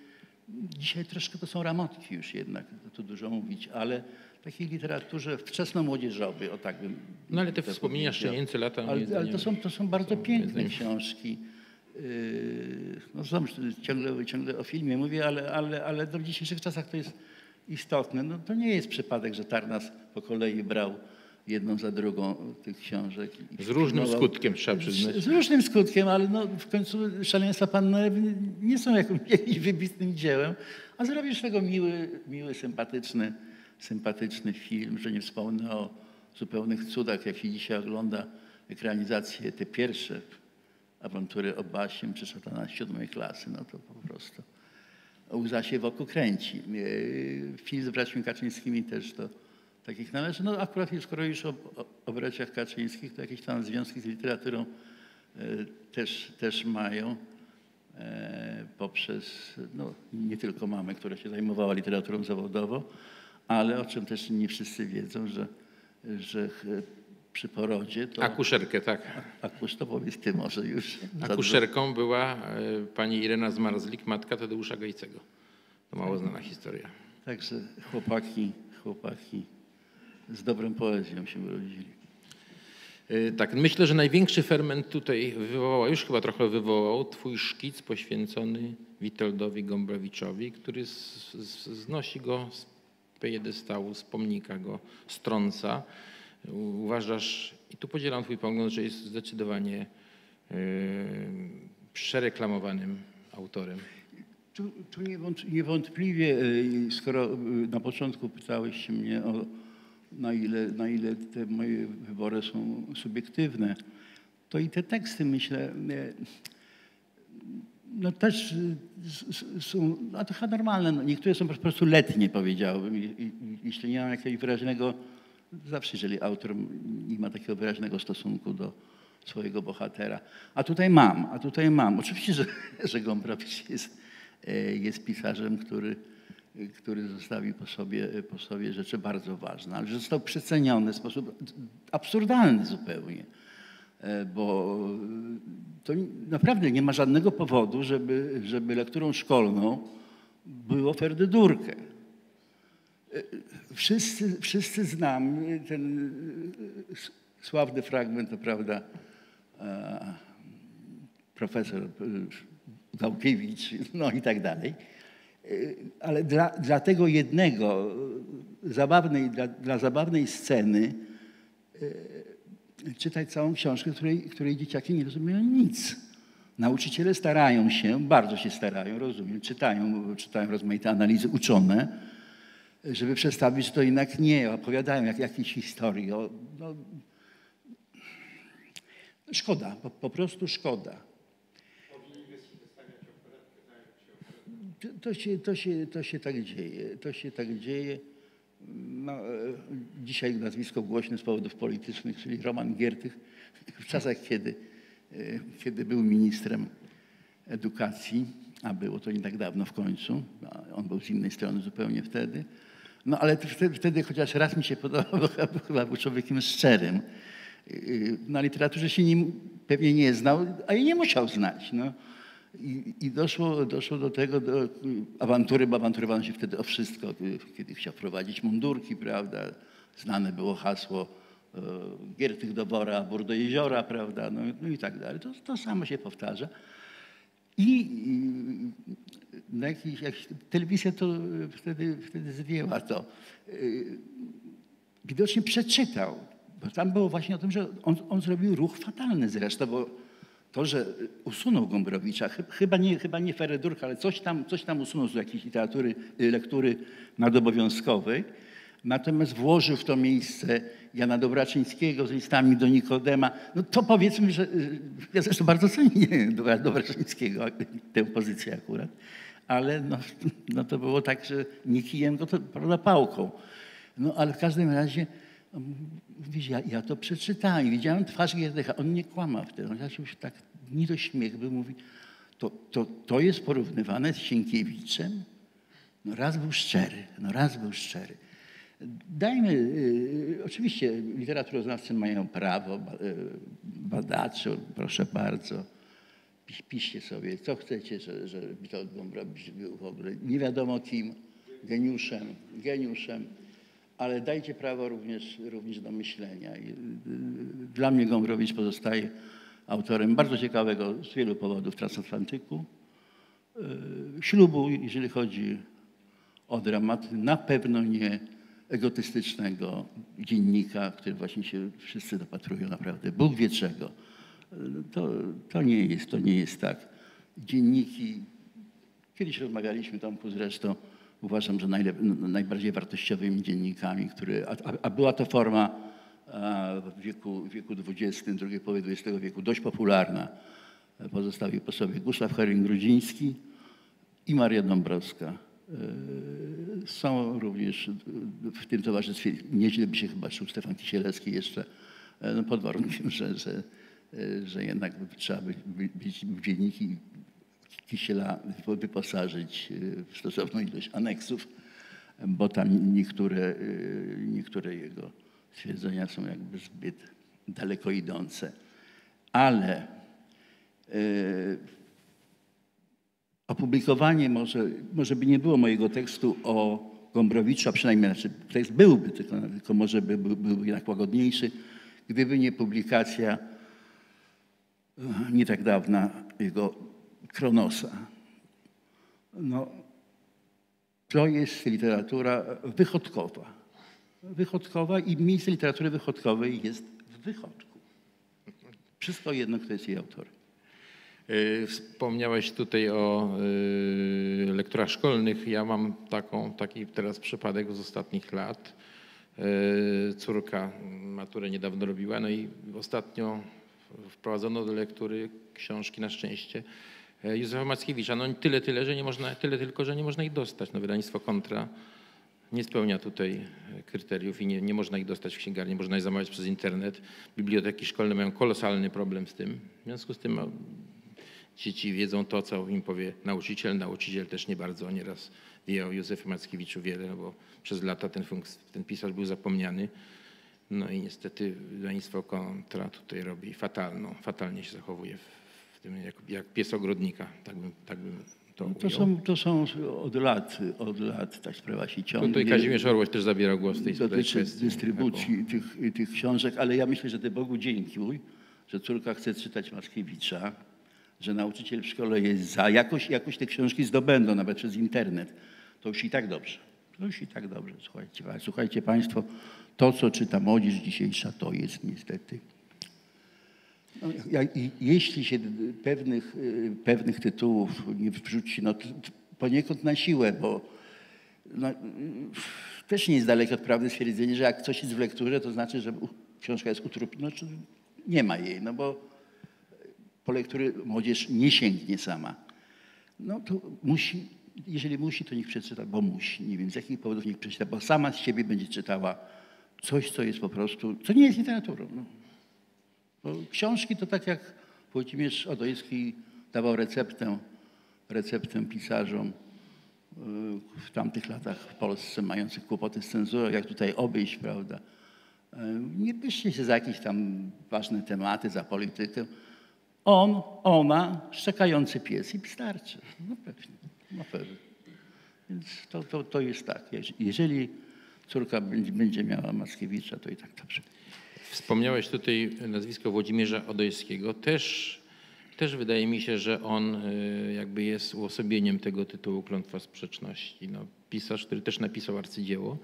Dzisiaj troszkę to są ramotki już jednak, tu dużo mówić, ale w takiej literaturze wczesno-młodzieżowej, o tak bym No ale te wspomnienia szczenięce lata. Ale, ale to, są, to są bardzo piękne książki. Yy, No znam, ciągle, ciągle o filmie mówię, ale, ale, ale w dzisiejszych czasach to jest istotne. No, to nie jest przypadek, że Tarnas po kolei brał jedną za drugą tych książek. Z różnym skutkiem, trzeba przyznać. Z, z różnym skutkiem, ale no, w końcu Szaleństwa Panny Ewy nie są jakimś, jakimś wybitnym dziełem, a zrobisz z tego miły, miły sympatyczny, sympatyczny film, że nie wspomnę o zupełnych cudach, jak się dzisiaj ogląda ekranizacje, te pierwsze awantury o Basiem czy szatana siódmej klasy, no to po prostu łza się wokół kręci. Yy, Film z braćmi Kaczyńskimi też do takich należy. No akurat skoro już o, o, o braciach Kaczyńskich, to jakieś tam związki z literaturą yy, też, też mają e, poprzez no, nie tylko mamę, która się zajmowała literaturą zawodowo, ale o czym też nie wszyscy wiedzą, że, że e, przy porodzie to... Akuszerkę, tak. Akusz to powiedz ty może już. Akuszerką była e, pani Irena Zmarzlik, matka Tadeusza Gajcego. To mało znana historia. Także chłopaki, chłopaki z dobrą poezją się urodzili. E, Tak, myślę, że największy ferment tutaj wywołał, już chyba trochę wywołał, twój szkic poświęcony Witoldowi Gombrowiczowi, który z, z, znosi go z piedestału, z pomnika go strąca. Uważasz, i tu podzielam twój pogląd, że jest zdecydowanie e, przereklamowanym autorem. Tu, tu niewąt- niewątpliwie, y, skoro na początku pytałeś się mnie o na ile, na ile te moje wybory są subiektywne, to i te teksty myślę, y, no też s- są, no to chyba normalne, no niektóre są po prostu letnie powiedziałbym, i, jeśli nie mam jakiegoś wyraźnego, zawsze jeżeli autor nie ma takiego wyraźnego stosunku do swojego bohatera. A tutaj mam, a tutaj mam. Oczywiście, że, że Gombrowicz jest, e, jest pisarzem, który, który zostawił po sobie, po sobie rzeczy bardzo ważne, ale został przeceniony w sposób absurdalny zupełnie. e, bo to naprawdę nie ma żadnego powodu, żeby, żeby lekturą szkolną było Ferdydurkę. E, Wszyscy, wszyscy znamy ten e, sławny fragment, to prawda, profesor Wałkiewicz, no i tak dalej. E, Ale dla, dla tego jednego, e, zabawnej, dla, dla zabawnej sceny, e, czytać całą książkę, której, której dzieciaki nie rozumieją nic. Nauczyciele starają się, bardzo się starają, rozumiem, czytają, czytają rozmaite analizy uczone, żeby przedstawić, że to jednak nie, opowiadają jak, jakieś historie. No, szkoda, po, po prostu szkoda. To- się, to, się, to się tak dzieje, to się tak dzieje. No, e, dzisiaj nazwisko głośne z powodów politycznych, czyli Roman Giertych, w czasach, kiedy, e, kiedy był ministrem edukacji, a było to nie tak dawno w końcu, on był z innej strony zupełnie wtedy, no ale wtedy, wtedy chociaż raz mi się podobał, chyba- był człowiekiem szczerym. Yy, Na literaturze się nim pewnie nie znał, a i nie musiał znać. No. I, i doszło, doszło do tego, do awantury, bo awanturowano się wtedy o wszystko, kiedy chciał wprowadzić mundurki, prawda. Znane było hasło e, Giertych do wora, bór do jeziora, prawda, no, no i tak dalej. To, to samo się powtarza. I y, na jakiś, jak, telewizja to wtedy, wtedy zwięła to. Y, Widocznie przeczytał, bo tam było właśnie o tym, że on, on zrobił ruch fatalny zresztą, bo to, że usunął Gombrowicza, chy- chyba nie, chyba nie Feredurka, ale coś tam, coś tam usunął z jakiejś literatury, y, lektury nadobowiązkowej, natomiast włożył w to miejsce Jana Dobraczyńskiego z listami do Nikodema, no to powiedzmy, że y, ja zresztą bardzo cenię Dobra- Dobraczyńskiego, tę pozycję akurat, ale no, no to było tak, że nie kijem go, to prawda, pałką. No ale w każdym razie, ja, ja to przeczytałem, widziałem twarz Gierdecha, on nie kłamał wtedy, on zaczął się tak, nie do śmiechu, by mówi, to, to, to jest porównywane z Sienkiewiczem? No raz był szczery, no raz był szczery. Dajmy, y, oczywiście literaturoznawcy mają prawo, y, badacze, proszę bardzo, Pisz- piszcie sobie, co chcecie, że, że Witold Gombrowicz był w ogóle nie wiadomo kim, geniuszem, geniuszem, ale dajcie prawo również, również do myślenia. I, y, Dla mnie Gombrowicz pozostaje autorem bardzo ciekawego z wielu powodów transatlantyku, y, ślubu, jeżeli chodzi o dramat, na pewno nie egotystycznego dziennika, który właśnie się wszyscy dopatrują naprawdę, Bóg wie czego. To, to, nie jest, to nie jest tak. Dzienniki, kiedyś rozmawialiśmy Tomku zresztą, uważam, że najbardziej wartościowymi dziennikami, które, a, a- była to forma a, w wieku, w wieku XX, drugiej połowie XX wieku dość popularna. Pozostawił po sobie Gustaw Herring-Grudziński i Maria Dąbrowska. E, Są również w tym towarzystwie, nieźle by się chyba czuł Stefan Kisielewski jeszcze, e, no pod warunkiem, że, że, e, że jednak trzeba by, by, być w dzienniki Kisiela wyposażyć e, w stosowną ilość aneksów, bo tam niektóre, e, niektóre jego stwierdzenia są jakby zbyt daleko idące. Ale e, opublikowanie może, może by nie było mojego tekstu o Gombrowiczu, a przynajmniej znaczy, tekst byłby, tylko, tylko może by był, byłby jednak łagodniejszy, gdyby nie publikacja e, nie tak dawna jego Kronosa. No, to jest literatura wychodkowa. Wychodkowa i miejsce literatury wychodkowej jest w wychodku. Wszystko jedno, kto jest jej autorem. Y, Wspomniałeś tutaj o y, lekturach szkolnych. Ja mam taką, taki teraz przypadek z ostatnich lat. Y, Córka maturę niedawno robiła, no i ostatnio wprowadzono do lektury książki na szczęście e, Józefa Mackiewicza. No tyle, tyle, że nie można, tyle tylko, że nie można ich dostać. No wydawnictwo Kontra nie spełnia tutaj kryteriów i nie, nie można ich dostać w księgarni, można je zamawiać przez internet. Biblioteki szkolne mają kolosalny problem z tym. W związku z tym no, dzieci wiedzą to, co im powie nauczyciel. Nauczyciel też nie bardzo nieraz wie o Józefie Mackiewiczu wiele, no bo przez lata ten, ten pisarz był zapomniany. No i niestety wydawnictwo Kontra tutaj robi fatalną, fatalnie się zachowuje tym, jak, jak pies ogrodnika, tak bym, tak bym to No to, są, to są od lat, od lat ta sprawa się No ciągnie. tutaj Kazimierz Orłoś też zabierał głos w tej sprawie dotyczy dystrybucji tych, tych książek, ale ja myślę, że to Bogu dzięki, że córka chce czytać Mackiewicza, że nauczyciel w szkole jest za. Jakoś, jakoś te książki zdobędą, nawet przez internet. To już i tak dobrze. To już i tak dobrze. Słuchajcie, słuchajcie Państwo, to, co czyta młodzież dzisiejsza, to jest niestety no, ja, jeśli się pewnych, y, pewnych tytułów nie wrzuci, no poniekąd na siłę, bo no, y, też nie jest daleko od prawdy stwierdzenie, że jak coś jest w lekturze, to znaczy, że książka jest utrudniona, znaczy nie ma jej, no bo po lekturze młodzież nie sięgnie sama. No to musi, jeżeli musi, to niech przeczyta, bo musi. Nie wiem z jakich powodów niech przeczyta, bo sama z siebie będzie czytała coś, co jest po prostu, co nie jest literaturą. No. Bo książki to tak jak Włodzimierz Odojski dawał receptę, receptę pisarzom y, w tamtych latach w Polsce mających kłopoty z cenzurą, jak tutaj obejść, prawda. Y, Nie bierzcie się za jakieś tam ważne tematy, za politykę. On, ona, szczekający pies i starczy. No pewnie, no pewnie. Więc to, to, to jest tak. Jeż- Jeżeli córka będzie, będzie miała Mackiewicza, to i tak dobrze. Wspomniałeś tutaj nazwisko Włodzimierza Odojskiego. Też, też wydaje mi się, że on y, jakby jest uosobieniem tego tytułu Klątwa Sprzeczności. No, pisarz, który też napisał arcydzieło,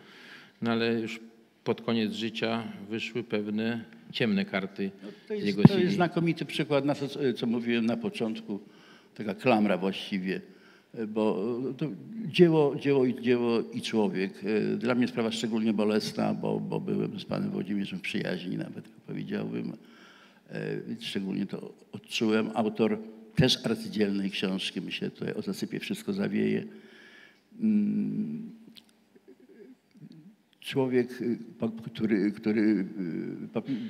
no ale już pod koniec życia wyszły pewne ciemne karty No, to jest, jego to jest znakomity przykład na to, co mówiłem na początku, taka klamra właściwie, bo dzieło, dzieło, i- dzieło i człowiek. Dla mnie sprawa szczególnie bolesna, bo, bo byłem z panem Włodzimierzem w przyjaźni nawet, powiedziałbym. Więc Szczególnie to odczułem. Autor też arcydzielnej książki, myślę tutaj o zasypie wszystko zawieje. człowiek, y, po- który, który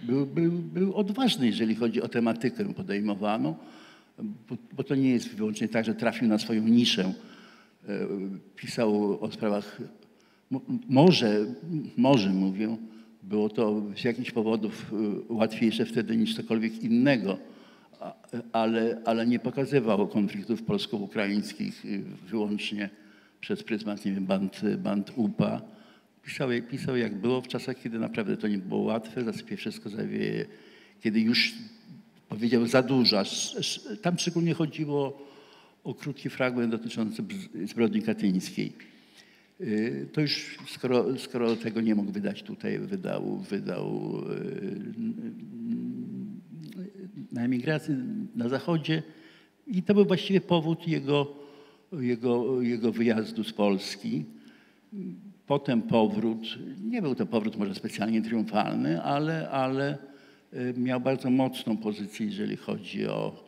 był, był, był odważny, jeżeli chodzi o tematykę podejmowaną, bo, bo to nie jest wyłącznie tak, że trafił na swoją niszę. E, Pisał o sprawach, mo- może, może mówię, było to z jakichś powodów y, łatwiejsze wtedy niż cokolwiek innego, ale, ale nie pokazywał konfliktów polsko-ukraińskich y, wyłącznie przez pryzmat nie wiem, band, band UPA. Pisał, pisał jak było w czasach, kiedy naprawdę to nie było łatwe, zasypie wszystko zawieje, kiedy już powiedział za aż- Tam szczególnie chodziło o krótki fragment dotyczący zbrodni katyńskiej. Y, To już, skoro, skoro tego nie mógł wydać tutaj, wydał, wydał y, na emigracji na zachodzie i to był właściwie powód jego, jego, jego wyjazdu z Polski. Potem powrót, nie był to powrót może specjalnie triumfalny, ale, ale miał bardzo mocną pozycję, jeżeli chodzi o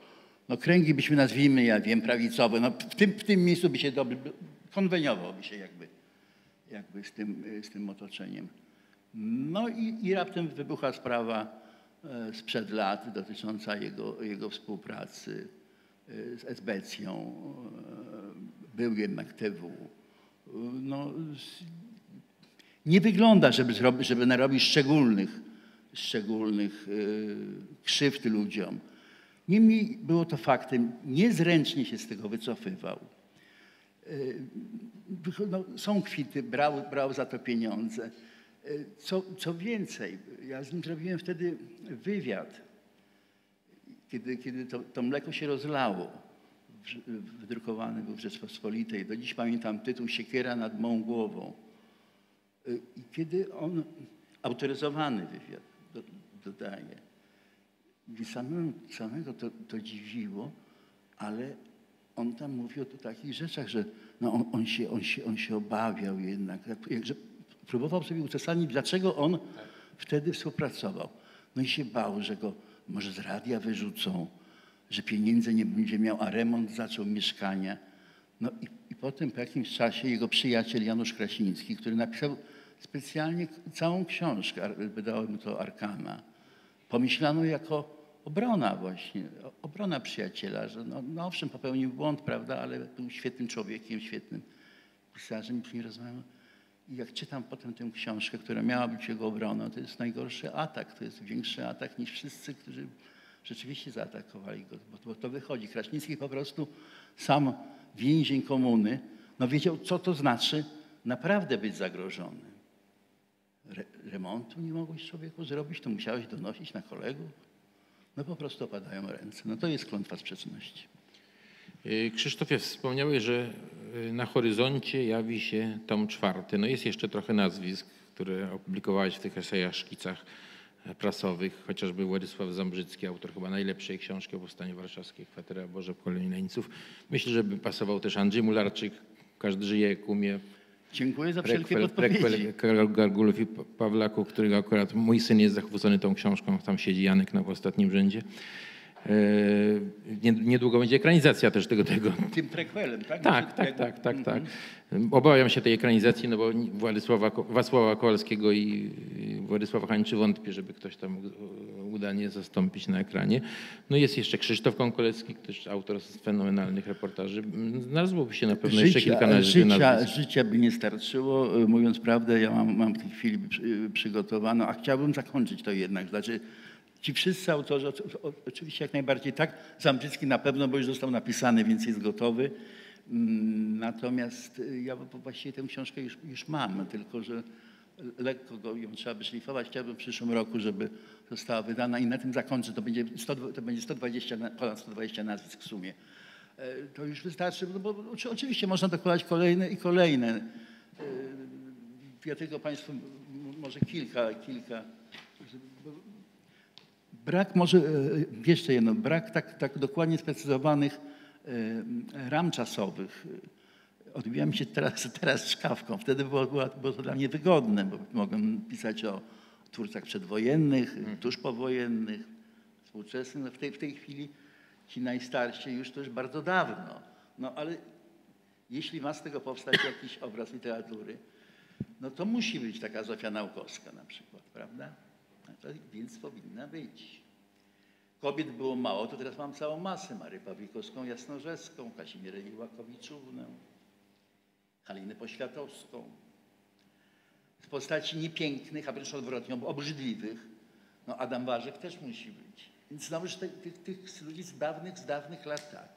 no kręgi byśmy nazwijmy, ja wiem, prawicowe. No w, tym, w tym miejscu by się dobrze, konweniowałby się jakby, jakby z, tym, y, z tym otoczeniem. No i, i raptem wybucha sprawa e, sprzed lat dotycząca jego, jego współpracy z Esbecją. Był jednak TW. E, No, nie wygląda, żeby, żeby narobić szczególnych, szczególnych y, krzywd ludziom. Niemniej było to faktem, niezręcznie się z tego wycofywał. Wycho- No, są kwity, brał, brał za to pieniądze. Y, Co, co więcej, ja z nim zrobiłem wtedy wywiad, kiedy, kiedy to, to mleko się rozlało. Wydrukowany był w Rzeczpospolitej. Do dziś pamiętam tytuł Siekiera nad mą głową. I kiedy on, autoryzowany wywiad, dodaje, mnie samego, samego to, to dziwiło, ale on tam mówił o takich rzeczach, że no on, on, się, on, się, on się obawiał jednak, że próbował sobie uzasadnić, dlaczego on wtedy współpracował. No i się bał, że go może z radia wyrzucą, że pieniędzy nie będzie miał, a remont zaczął mieszkania. No i, i potem po jakimś czasie jego przyjaciel Janusz Krasiński, który napisał specjalnie całą książkę, wydało mu to Arkana, pomyślano jako obrona właśnie, obrona przyjaciela, że no, no owszem, popełnił błąd, prawda, ale był świetnym człowiekiem, świetnym pisarzem, później rozmawiał. I jak czytam potem tę książkę, która miała być jego obroną, to jest najgorszy atak. To jest większy atak niż wszyscy, którzy rzeczywiście zaatakowali go. Bo, bo to wychodzi. Kraśnicki po prostu sam więzień komuny, no wiedział, co to znaczy naprawdę być zagrożony. Re, remontu nie mogłeś człowieku zrobić, to musiałeś donosić na kolegów. No po prostu opadają ręce. No to jest klątwa sprzeczności. Y, Krzysztofie, wspomniałeś, że y, na horyzoncie jawi się tom czwarty. No jest jeszcze trochę nazwisk, które opublikowałeś w tych esejach, szkicach e, prasowych, chociażby Władysław Zambrzycki, autor chyba najlepszej książki o Powstaniu Warszawskiej, Kwatera Boże pokolenie Leńców. Myślę, że by pasował też Andrzej Mularczyk, Każdy żyje jak umie, Dziękuję za wszelkie prekwel, podpowiedzi. Karol Gargulów i Pa- Pawlaków, którego akurat mój syn jest zachwycony tą książką, tam siedzi Janek na ostatnim rzędzie. E, nie- Niedługo będzie ekranizacja też tego, tego, Tym prequelem, tak? tak, tak, tak, tak, tak. Obawiam się tej ekranizacji, no bo Władysława, Wacława Kowalskiego i i Władysława Hańczy wątpię, żeby ktoś tam mógł e, udanie zastąpić na ekranie. No jest jeszcze Krzysztof Konkolecki, też autor z fenomenalnych reportaży. Znalazłoby się na pewno jeszcze kilka naz- życia, życia by nie starczyło. Mówiąc prawdę, ja mam, mam w tej chwili przy, przygotowaną, a chciałbym zakończyć to jednak. Znaczy, ci wszyscy autorzy, oczywiście jak najbardziej tak. Zambrzycki na pewno, bo już został napisany, więc jest gotowy. Mm, Natomiast y, ja właściwie tę książkę już, już mam, tylko że lekko go ją trzeba by szlifować. Chciałbym w przyszłym roku, żeby została wydana i na tym zakończę. To będzie, 100, to będzie 120, na- ponad 120 nazwisk w sumie. E, To już wystarczy, no bo oczy- oczywiście można dokładać kolejne i kolejne. E, Ja tylko Państwu może kilka, kilka. Brak może, e, jeszcze jedno, brak tak, tak dokładnie sprecyzowanych ram czasowych. Odbijam się teraz, teraz czkawką. Wtedy było, było, było to dla mnie wygodne, bo mogłem pisać o twórcach przedwojennych, tuż powojennych, współczesnych. No w, tej, w tej chwili ci najstarsi już to już bardzo dawno. No ale jeśli ma z tego powstać jakiś obraz literatury, no to musi być taka Zofia Naukowska na przykład, prawda? No to, więc powinna być. Kobiet było mało, to teraz mam całą masę. Maryję Pawlikowską Jasnorzewską, Kazimierę Iłakowiczównę, Halinę Poświatowską. Z postaci niepięknych, a wręcz odwrotnie, obrzydliwych, no Adam Warzek też musi być. Więc znowuż te, tych, tych ludzi z dawnych, z dawnych lat tak.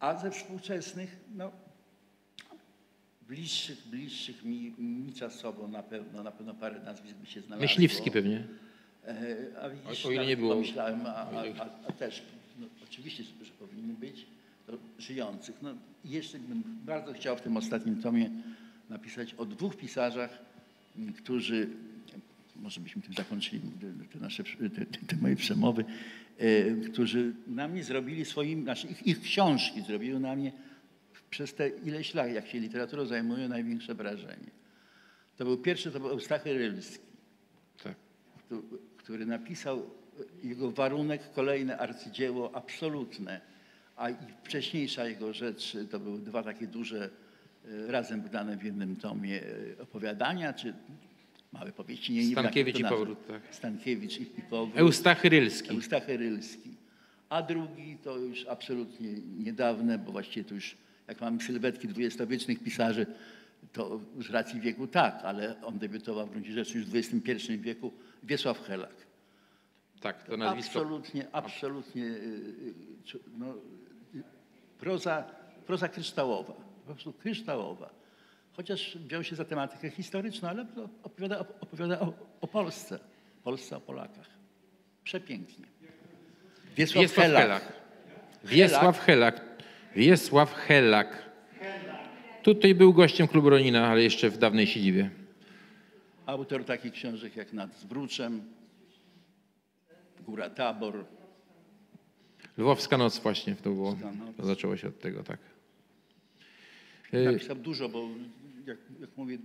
A ze współczesnych, no bliższych, bliższych mi, mi czasowo na pewno, na pewno parę nazwisk by się znalazło. Myśliwski pewnie. E, A widzisz, O- ile nie było- Pomyślałem, a, a, a, a też, no, oczywiście, że powinny być żyjących. No, i jeszcze bym bardzo chciał w tym ostatnim tomie napisać o dwóch pisarzach, którzy, może byśmy tym zakończyli te, nasze, te, te, moje przemowy, e, którzy na mnie zrobili swoim, znaczy ich, ich książki zrobiły na mnie przez te ileś lat, jak się literaturą zajmują, największe wrażenie. To był pierwszy, to był Eustachy Rylski Tak. któ- który napisał jego warunek, kolejne arcydzieło absolutne, a i wcześniejsza jego rzecz to były dwa takie duże, razem wydane w jednym tomie e, opowiadania, czy małe powieści. Nie, nie Stankiewicz i. Powrót, tak. Stankiewicz i, Powrót. Eustachy Rylski. Eustachy Rylski. A drugi to już absolutnie niedawne, bo właściwie to już, jak mamy sylwetki dwudziestowiecznych pisarzy, to z racji wieku tak, ale on debiutował w gruncie rzeczy już w XXI wieku, Wiesław Helak. Tak, to nazwisko. Absolutnie, absolutnie, y, y, no, y, proza, proza kryształowa, po prostu kryształowa. Chociaż wziął się za tematykę historyczną, ale opowiada, opowiada o, o Polsce, Polsce o Polakach. Przepięknie. Wiesław, Wiesław Helak. Helak. Wiesław Helak. Wiesław Helak. Tutaj był gościem klubu Ronina, ale jeszcze w dawnej siedzibie. Autor takich książek jak Nad Zbruczem, Góra Tabor, Lwowska noc właśnie to było. To zaczęło się od tego, tak. Y, Napisał dużo, bo jak, jak mówię,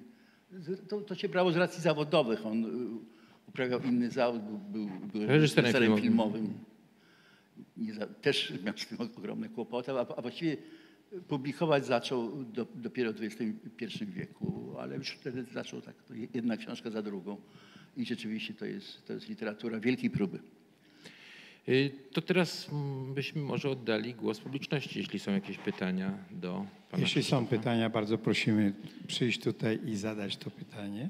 to, to się brało z racji zawodowych. On y, uprawiał inny zawód, był, był, Reżyserem filmowym. za, też miał z tym ogromne kłopoty, a, a właściwie publikować zaczął do, dopiero w XXI wieku, ale już wtedy zaczął tak, jedna książka za drugą. I rzeczywiście to jest, to jest literatura wielkiej próby. Y, To teraz mm, byśmy może oddali głos publiczności, jeśli są jakieś pytania do pana. Jeśli są pytania, bardzo prosimy przyjść tutaj i zadać to pytanie.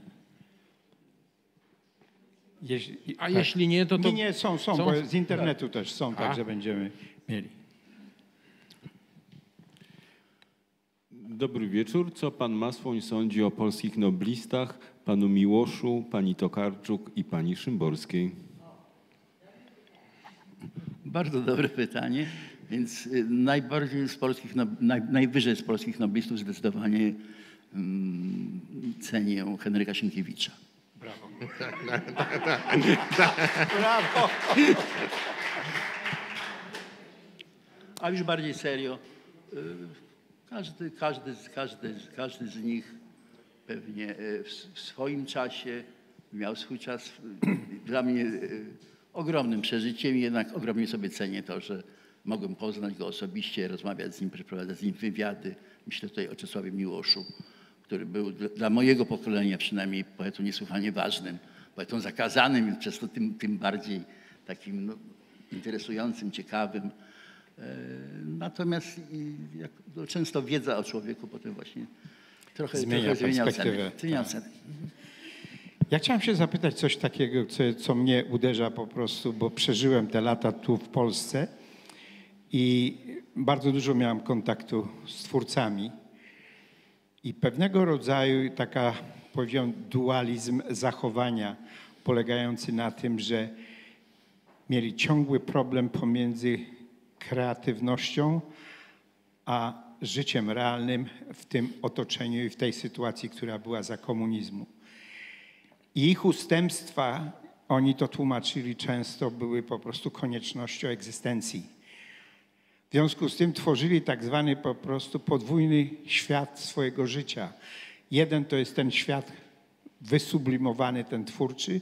Jeśli, A jeśli nie, to to- Nie, nie, są, są, są? bo z internetu też są, A. także będziemy mieli. Dobry wieczór. Co pan Masłoń sądzi o polskich noblistach, panu Miłoszu, pani Tokarczuk i pani Szymborskiej? Bardzo dobre pytanie. Więc y, najbardziej z polskich, naj, najwyżej z polskich noblistów zdecydowanie mm, cenię Henryka Sienkiewicza. Brawo! A już bardziej serio, y, każdy, każdy, z- każdy, z- każdy z nich pewnie y, w, w swoim czasie miał swój czas. Dla mnie ogromnym przeżyciem, jednak ogromnie sobie cenię to, że mogłem poznać go osobiście, rozmawiać z nim, przeprowadzać z nim wywiady. Myślę tutaj o Czesławie Miłoszu, który był dla, mojego pokolenia przynajmniej poetą niesłychanie ważnym, poetą zakazanym przez to tym, tym bardziej takim no, interesującym, ciekawym. E, Natomiast jak, no, często wiedza o człowieku potem właśnie trochę Zmienia trochę zmienia perspektywę, oceny. Zmienia tak. Ja chciałem się zapytać coś takiego, co, co mnie uderza po prostu, bo przeżyłem te lata tu w Polsce i bardzo dużo miałem kontaktu z twórcami. I pewnego rodzaju taka, powiedziałem, dualizm zachowania polegający na tym, że mieli ciągły problem pomiędzy kreatywnością a życiem realnym w tym otoczeniu i w tej sytuacji, która była za komunizmu. I ich ustępstwa, oni to tłumaczyli często, były po prostu koniecznością egzystencji. W związku z tym tworzyli tak zwany po prostu podwójny świat swojego życia. Jeden to jest ten świat wysublimowany, ten twórczy,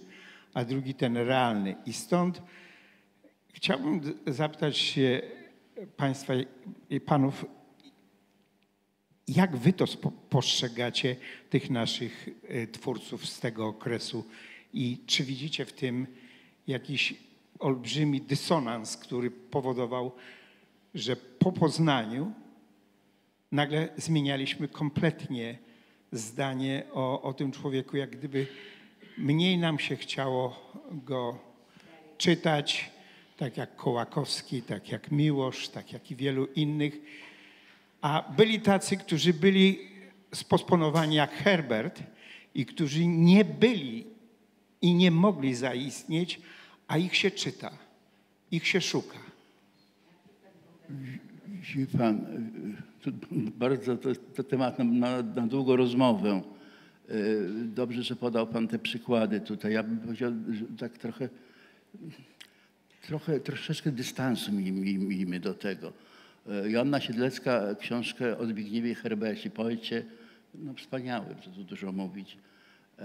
a drugi ten realny. I stąd chciałbym zapytać się Państwa i Panów, jak wy to postrzegacie, tych naszych e, twórców z tego okresu i czy widzicie w tym jakiś olbrzymi dysonans, który powodował, że po Poznaniu nagle zmienialiśmy kompletnie zdanie o, o tym człowieku, jak gdyby mniej nam się chciało go czytać, tak jak Kołakowski, tak jak Miłosz, tak jak i wielu innych. A byli tacy, którzy byli sposponowani jak Herbert i którzy nie byli i nie mogli zaistnieć, a ich się czyta, ich się szuka. Wie pan, to bardzo to, to temat na, na, długą rozmowę. Y, Dobrze, że podał pan te przykłady tutaj. Ja bym powiedział, że tak trochę, trochę troszeczkę dystansu miejmy do tego. Y, Joanna Siedlecka książkę o Zbigniewie Herbercie, poecie, no wspaniały, co tu dużo mówić. Y,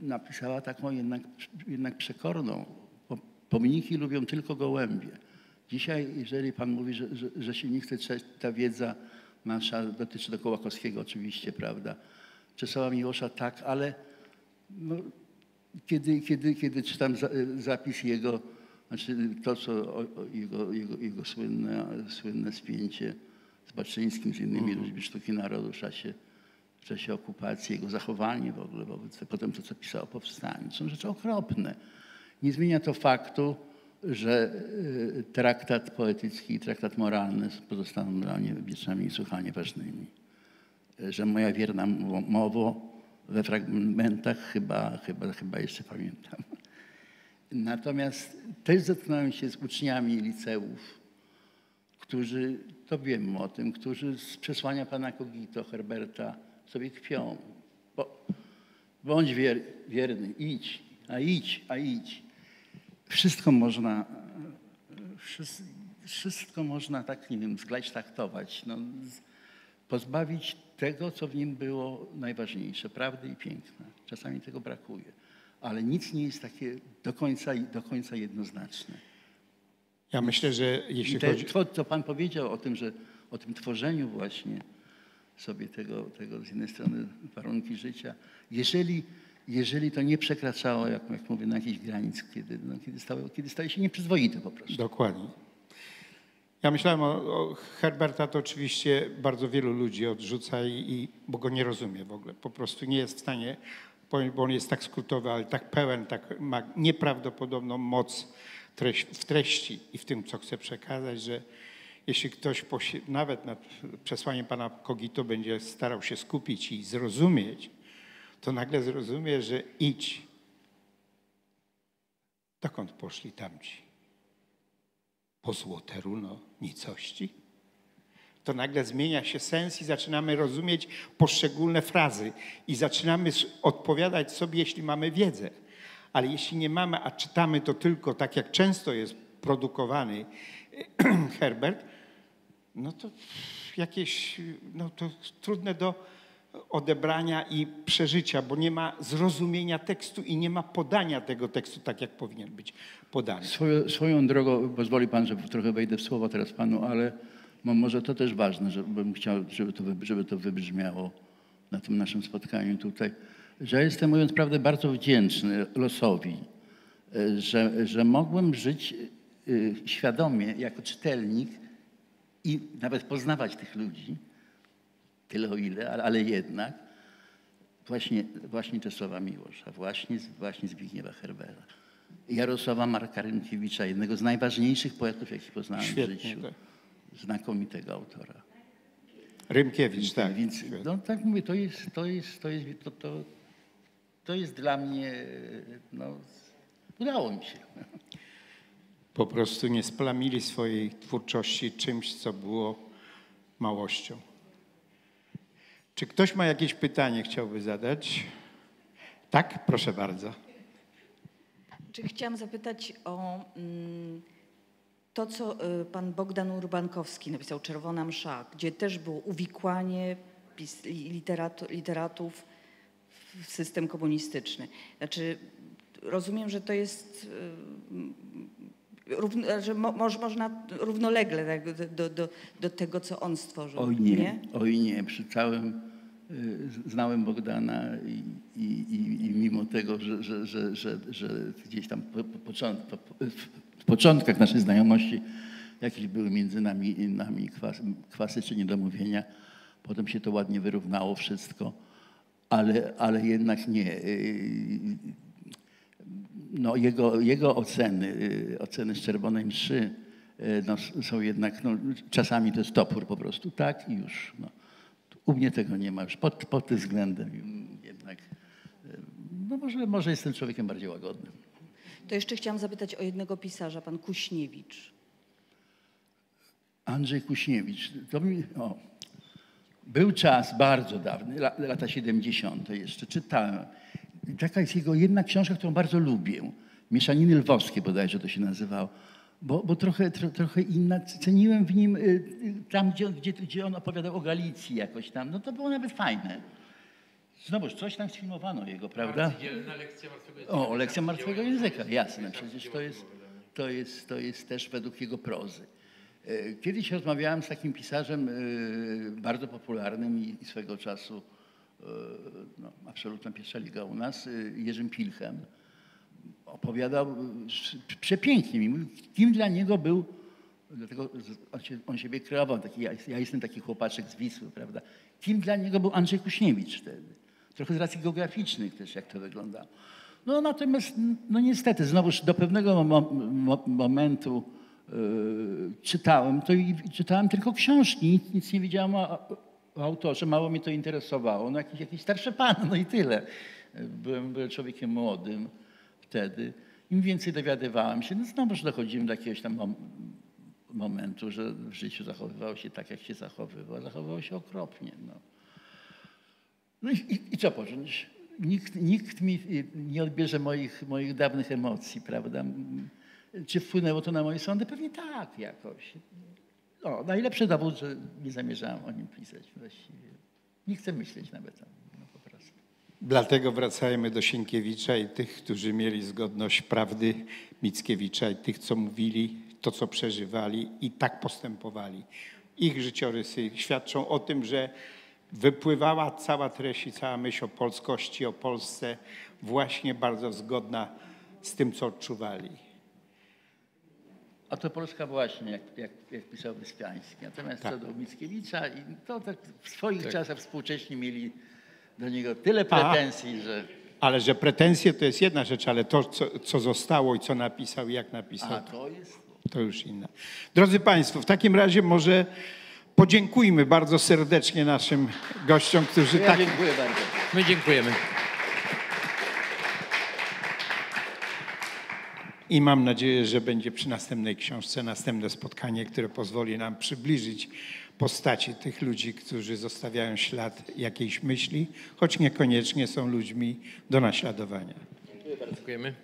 Napisała taką jednak, jednak przekorną. Po- Pomniki lubią tylko gołębie. Dzisiaj, jeżeli pan mówi, że, że, że się nie chce ta wiedza nasza dotyczy do Kołakowskiego oczywiście, prawda? Czesława Miłosza tak, ale no, kiedy, kiedy, kiedy czytam za, zapis jego, znaczy to, co o, o jego, jego, jego słynne, słynne spięcie z Baczyńskim, z innymi ludźmi sztuki narodu w czasie, w czasie okupacji, jego zachowanie w ogóle wobec, potem to, co pisał o powstaniu, są rzeczy okropne. Nie zmienia to faktu, że y, traktat poetycki i traktat moralny pozostaną dla mnie wiecznymi i słuchanie ważnymi. Y, Że moja wierna mo- mowo we fragmentach chyba, chyba, chyba jeszcze pamiętam. Natomiast też zetknąłem się z uczniami liceów, którzy, to wiem o tym, którzy z przesłania pana Kogito, Herberta sobie kpią. Bo, bądź wier, wierny, idź, a idź, a idź. Wszystko można, e, wszys- wszystko można tak, nie wiem, zglajsztachtować, no, z- pozbawić tego, co w nim było najważniejsze, prawdy i piękna. Czasami tego brakuje, ale nic nie jest takie do końca, do końca jednoznaczne. Ja myślę, że jeśli te, chodzi... to, co Pan powiedział o tym, że o tym tworzeniu właśnie sobie tego, tego z jednej strony warunki życia, jeżeli jeżeli to nie przekraczało, jak, jak mówię, na jakichś granic, kiedy, no, kiedy, stało, kiedy staje się nieprzyzwoite po prostu. Dokładnie. Ja myślałem o, o Herberta, to oczywiście bardzo wielu ludzi odrzuca, i, i, bo go nie rozumie w ogóle. Po prostu nie jest w stanie, bo on jest tak skrótowy, ale tak pełen, tak ma nieprawdopodobną moc w treści i w tym, co chce przekazać, że jeśli ktoś nawet nad przesłaniem pana Kogito będzie starał się skupić i zrozumieć, to nagle zrozumie, że idź. Dokąd poszli tamci? po złote runo nicości? To nagle zmienia się sens i zaczynamy rozumieć poszczególne frazy i zaczynamy odpowiadać sobie, jeśli mamy wiedzę. Ale jeśli nie mamy, a czytamy to tylko tak, jak często jest produkowany Herbert, no to jakieś, no to trudne do odebrania i przeżycia, bo nie ma zrozumienia tekstu i nie ma podania tego tekstu tak, jak powinien być podany. Swoją, swoją drogą, pozwoli pan, że trochę wejdę w słowo teraz panu, ale mo- może to też ważne, żebym chciał, żeby to, żeby to wybrzmiało na tym naszym spotkaniu tutaj, że jestem, mówiąc prawdę, bardzo wdzięczny losowi, e, że, że mogłem żyć e, świadomie jako czytelnik i nawet poznawać tych ludzi, tyle o ile, ale, jednak, właśnie, właśnie Czesława Miłosza, właśnie, właśnie Zbigniewa Herbera, Jarosława Marka Rynkiewicza, jednego z najważniejszych poetów, jakich poznałem w Świetnie, życiu. tak. Znakomitego autora. Rymkiewicz, tak. Więc no, tak mówię, to jest, to jest, to jest, to, to, to jest dla mnie, no, udało mi się. po prostu nie splamili swojej twórczości czymś, co było małością. Czy ktoś ma jakieś pytanie, chciałby zadać? Tak, proszę bardzo. Czy chciałam zapytać o mm, to, co y, pan Bogdan Urbankowski napisał, Czerwona Msza, gdzie też było uwikłanie literatu, literatów w system komunistyczny. Znaczy, rozumiem, że to jest, y, równo, że mo, moż- można równolegle tak, do, do, do, tego, co on stworzył. Oj nie, oj nie. Przy całym y, znałem Bogdana i, i, i, mimo tego, że, że, że, że, gdzieś tam po, po, w początkach naszej znajomości jakieś były między nami, nami kwas, kwasy czy niedomówienia, potem się to ładnie wyrównało wszystko, ale, ale jednak nie. Y, no, jego, jego oceny, y, oceny z Czerwonej Mszy y, no, są jednak, no, czasami to jest topór po prostu, tak i już. No. U mnie tego nie ma już pod, pod tym względem jednak, no może, może jestem człowiekiem bardziej łagodnym. To jeszcze chciałam zapytać o jednego pisarza, pan Kuśniewicz. Andrzej Kuśniewicz, to mi, o, był czas bardzo dawny, la- lata 70. jeszcze, czytałem. Taka jest jego jedna książka, którą bardzo lubię. Mieszaniny lwowskie bodajże to się nazywało. Bo, bo trochę, tro, trochę inna, ceniłem w nim y, y, tam, gdzie, gdzie, gdzie on opowiadał o Galicji jakoś tam. No to było nawet fajne. Znowuż coś tam sfilmowano jego, prawda? Lekcja O, lekcja martwego języka, jasne. Przecież to jest, to jest, to jest też według jego prozy. E, Kiedyś rozmawiałem z takim pisarzem e, bardzo popularnym i swego czasu e, no, absolutna pierwsza liga u nas, Jerzym Pilchem. Opowiadał przepięknie mi, mówił, kim dla niego był, dlatego on, się, on siebie kreował, taki, ja, ja jestem taki chłopaczek z Wisły, prawda? Kim dla niego był Andrzej Kuśniewicz wtedy? Trochę z racji geograficznych też, jak to wyglądało. No natomiast, no niestety, znowuż do pewnego mo, mo, momentu yy, czytałem to i, czytałem tylko książki, nic, nic nie wiedziałem o, o autorze, mało mnie to interesowało. No jakiś, jakiś starszy pan, no i tyle. Byłem, byłem człowiekiem młodym wtedy. Im więcej dowiadywałem się, no znowuż dochodziłem do jakiegoś tam mom, momentu, że w życiu zachowywał się tak, jak się zachowywał. Zachowywał się okropnie. No. No i, i, i co począć? Nikt, nikt mi y, nie odbierze moich, moich dawnych emocji, prawda? Czy wpłynęło to na moje sądy? Pewnie tak jakoś. No, najlepszy dowód, że nie zamierzałem o nim pisać właściwie. Nie chcę myśleć nawet o nim, no po prostu. Dlatego wracajmy do Sienkiewicza i tych, którzy mieli zgodność prawdy Mickiewicza i tych, co mówili, to, co przeżywali i tak postępowali. Ich życiorysy świadczą o tym, że wypływała cała treść i cała myśl o polskości, o Polsce, właśnie bardzo zgodna z tym, co odczuwali. A to Polska właśnie, jak, jak, jak pisał Wyspiański. Natomiast Tak. co do Mickiewicza, i to tak w swoich czasach współcześni mieli do niego tyle pretensji, że... Ale że pretensje to jest jedna rzecz, ale to, co, co zostało i co napisał, i jak napisał, A to jest... to już inna. Drodzy Państwo, w takim razie może podziękujmy bardzo serdecznie naszym gościom, którzy Ja tak dziękuję bardzo. My dziękujemy. I mam nadzieję, że będzie przy następnej książce następne spotkanie, które pozwoli nam przybliżyć postaci tych ludzi, którzy zostawiają ślad jakiejś myśli, choć niekoniecznie są ludźmi do naśladowania. Dziękujemy.